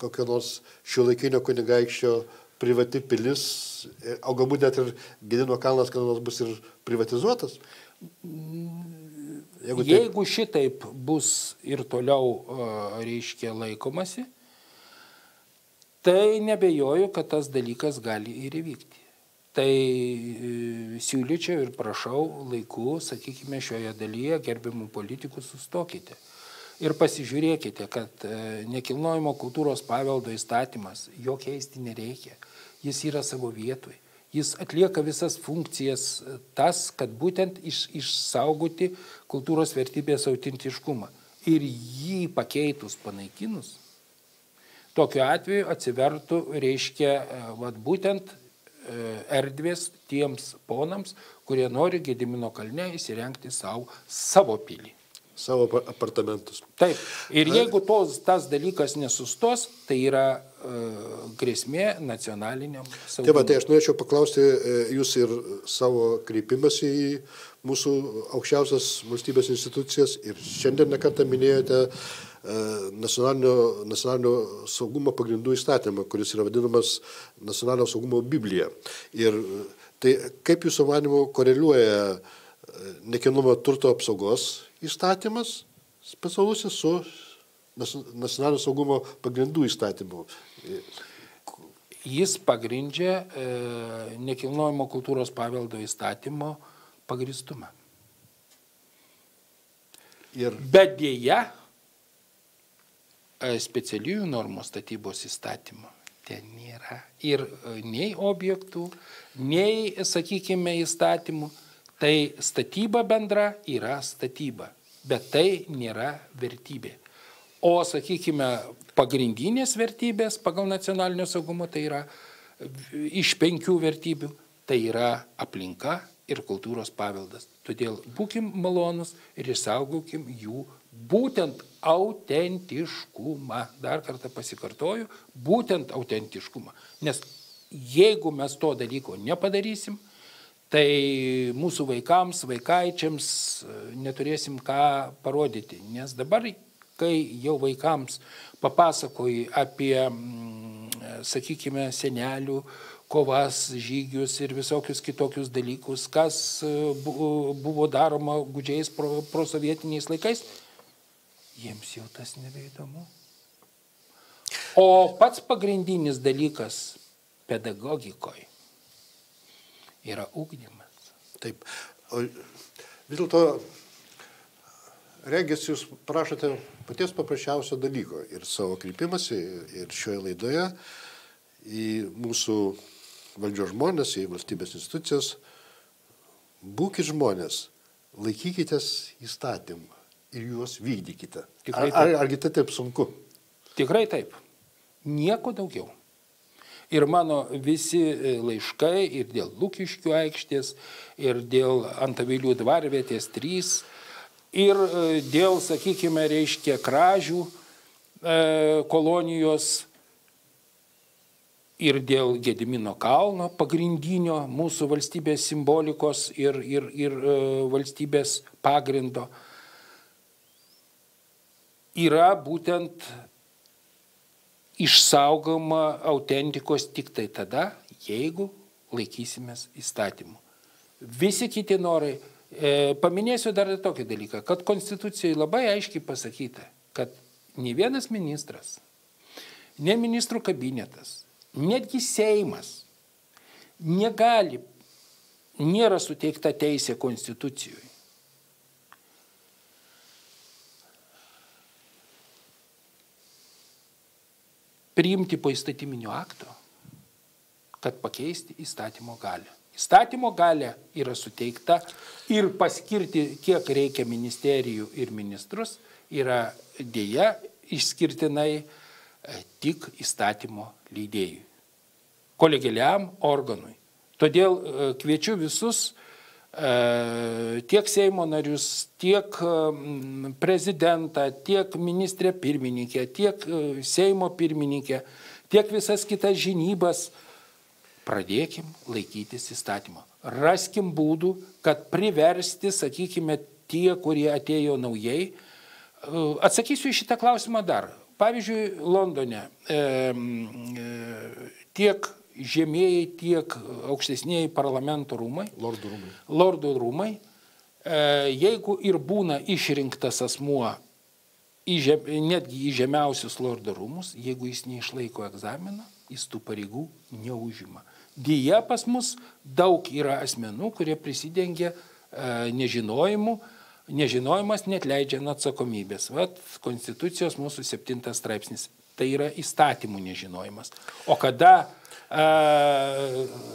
kokio nors šiuolaikinio kunigaikščio privati pilis, o galbūt net ir Gedino kalnas kada nors bus ir privatizuotas. Jeigu, Jeigu taip... šitaip bus ir toliau, reiškia, laikomasi, tai nebejoju, kad tas dalykas gali ir įvykti. Tai e, siūlyčiau ir prašau laiku, sakykime, šioje dalyje gerbimų politikų sustokite. Ir pasižiūrėkite, kad e, nekilnojimo kultūros paveldo įstatymas, jo keisti nereikia. Jis yra savo vietoj. Jis atlieka visas funkcijas e, tas, kad būtent iš, išsaugoti kultūros vertybės autentiškumą. Ir jį pakeitus, panaikinus, tokiu atveju atsivertų, reiškia, vat, būtent E, erdvės tiems ponams, kurie nori Gedimino kalne įsirengti savo, savo pilį. Savo apartamentus. Taip. Ir jeigu tos, tas dalykas nesustos, tai yra uh, grėsmė nacionaliniam saugumui. Taip, tai aš norėčiau paklausti e, jūs ir savo kreipimąsi į mūsų aukščiausias valstybės institucijas ir šiandien nekartą minėjote E, nacionalinio, nacionalinio saugumo pagrindų įstatymą, kuris yra vadinamas nacionalinio saugumo Biblija. Ir tai kaip jūsų manimo koreliuoja e, nekilnojamo turto apsaugos įstatymas specialusis su nacionalinio saugumo pagrindų įstatymu? Jis pagrindžia e, nekilnojamo kultūros paveldo įstatymo pagristumą. Ir... Bet dėja, specialiųjų normų statybos įstatymo ten nėra ir e, nei objektų, nei, sakykime, įstatymų. Tai statyba bendra yra statyba, bet tai nėra vertybė. O, sakykime, pagrindinės vertybės pagal nacionalinio saugumo tai yra iš penkių vertybių, tai yra aplinka ir kultūros paveldas. Todėl būkim malonus ir išsaugokim jų būtent autentiškumą. Dar kartą pasikartoju, būtent autentiškumą. Nes jeigu mes to dalyko nepadarysim, tai mūsų vaikams, vaikaičiams e, neturėsim ką parodyti. Nes dabar, kai jau vaikams papasakoji apie, mm, sakykime, senelių, kovas, žygius ir visokius kitokius dalykus, kas e, buvo daroma gudžiais prosovietiniais pro laikais, jiems jau tas nebeįdomu. O pats pagrindinis dalykas pedagogikoje yra ūkdymas. Taip. O vis dėlto, regis, jūs prašote paties paprasčiausio dalyko ir savo kreipimąsi, ir šioje laidoje į mūsų valdžios žmonės, į valstybės institucijas. Būkite žmonės, laikykitės įstatymą ir juos vykdykite. Tikrai ar, ar, argi tai taip sunku? Tikrai taip. Nieko daugiau. Ir mano visi e, laiškai ir dėl Lukiškių aikštės, ir dėl Antavilių dvarvietės 3, ir e, dėl, sakykime, reiškia kražių e, kolonijos ir dėl Gedimino kalno pagrindinio mūsų valstybės simbolikos ir, ir, ir valstybės pagrindo yra būtent išsaugoma autentikos tik tai tada, jeigu laikysimės įstatymų. Visi kiti norai. E, paminėsiu dar tokį dalyką, kad Konstitucijoje labai aiškiai pasakyta, kad ne vienas ministras, ne ministrų kabinetas, netgi Seimas negali, nėra suteikta teisė Konstitucijoje priimti po įstatyminio akto, kad pakeisti įstatymo galę. Įstatymo galė yra suteikta ir paskirti, kiek reikia ministerijų ir ministrus, yra dėja išskirtinai e, tik įstatymo leidėjui, kolegialiam organui. Todėl e, kviečiu visus tiek Seimo narius, tiek prezidentą, tiek ministrė pirmininkė, tiek e, Seimo pirmininkė, tiek visas kitas žinybas. Pradėkim laikytis įstatymo. Raskim būdų, kad priversti, sakykime, tie, kurie atėjo naujai. E, atsakysiu į šitą klausimą dar. Pavyzdžiui, Londone e, e, tiek žemėjai, tiek aukštesnėjai parlamento rūmai. Lordų rūmai. Lordų rūmai. E, jeigu ir būna išrinktas asmuo į žem, netgi į žemiausius lordų rūmus, jeigu jis neišlaiko egzaminą, jis tų pareigų neužima. Dėja pas mus daug yra asmenų, kurie prisidengia e, nežinojimu, nežinojimas net leidžia nuo atsakomybės. Vat Konstitucijos mūsų septintas straipsnis. Tai yra įstatymų nežinojimas. O kada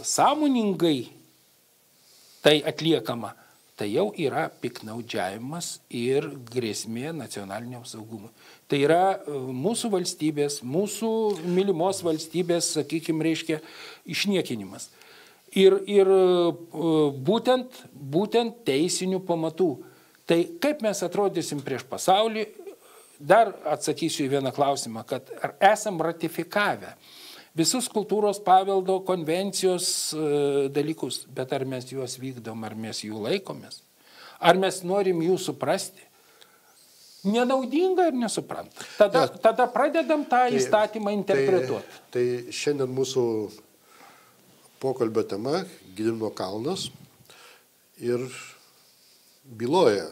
sąmoningai tai atliekama, tai jau yra piknaudžiavimas ir grėsmė nacionaliniam saugumui. Tai yra mūsų valstybės, mūsų mylimos valstybės, sakykime, reiškia išniekinimas. Ir, ir būtent, būtent teisinių pamatų. Tai kaip mes atrodysim prieš pasaulį, dar atsakysiu į vieną klausimą, kad ar esam ratifikavę visus kultūros paveldo konvencijos e, dalykus, bet ar mes juos vykdom, ar mes jų laikomės, ar mes norim jų suprasti. Nenaudinga ir nesupranta. Tada, ja, tada pradedam tą tai, įstatymą interpretuoti. Tai, tai šiandien mūsų pokalbio tema - Gidimno kalnas ir byloja,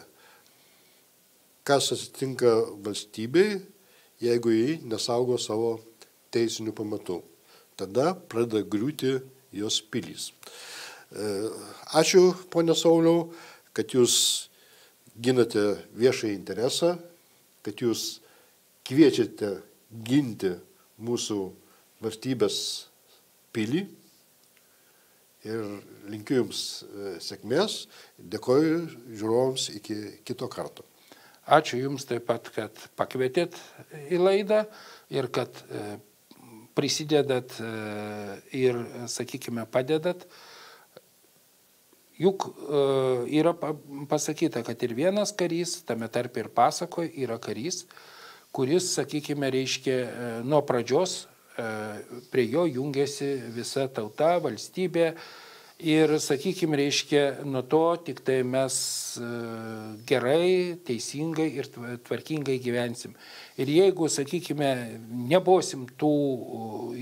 kas atsitinka valstybei, jeigu jį nesaugo savo teisinių pamatų. Tada pradeda griūti jos pilys. E, ačiū, ponė Sauliau, kad jūs ginate viešąjį interesą, kad jūs kviečiate ginti mūsų valstybės pilį ir linkiu Jums e, sėkmės. Dėkoju žiūrovams iki kito karto. Ačiū Jums taip pat, kad pakvietėt į laidą ir kad e, prisidedat e, ir, sakykime, padedat. Juk yra pasakyta, kad ir vienas karys, tame tarp ir pasakoje, yra karys, kuris, sakykime, reiškia nuo pradžios prie jo jungiasi visa tauta, valstybė, Ir, sakykime, reiškia, nuo to tik tai mes e, gerai, teisingai ir tvarkingai gyvensim. Ir jeigu, sakykime, nebosim tų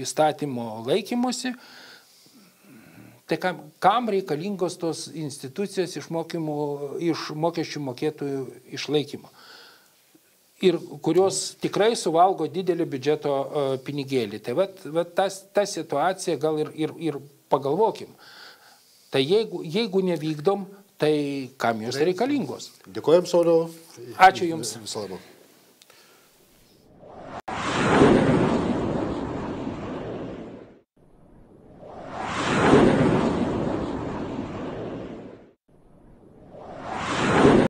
įstatymo laikymosi, tai kam, kam reikalingos tos institucijos iš, mokymų, iš mokesčių mokėtojų išlaikymo? ir kurios tikrai suvalgo didelį biudžeto uh, pinigėlį. Tai vat, vat tas, ta situacija gal ir, ir, ir pagalvokim. Tai jeigu, jeigu nevykdom, tai kam jos reikalingos? Dėkojom, Sauliau. Ačiū Jums. Viso labo.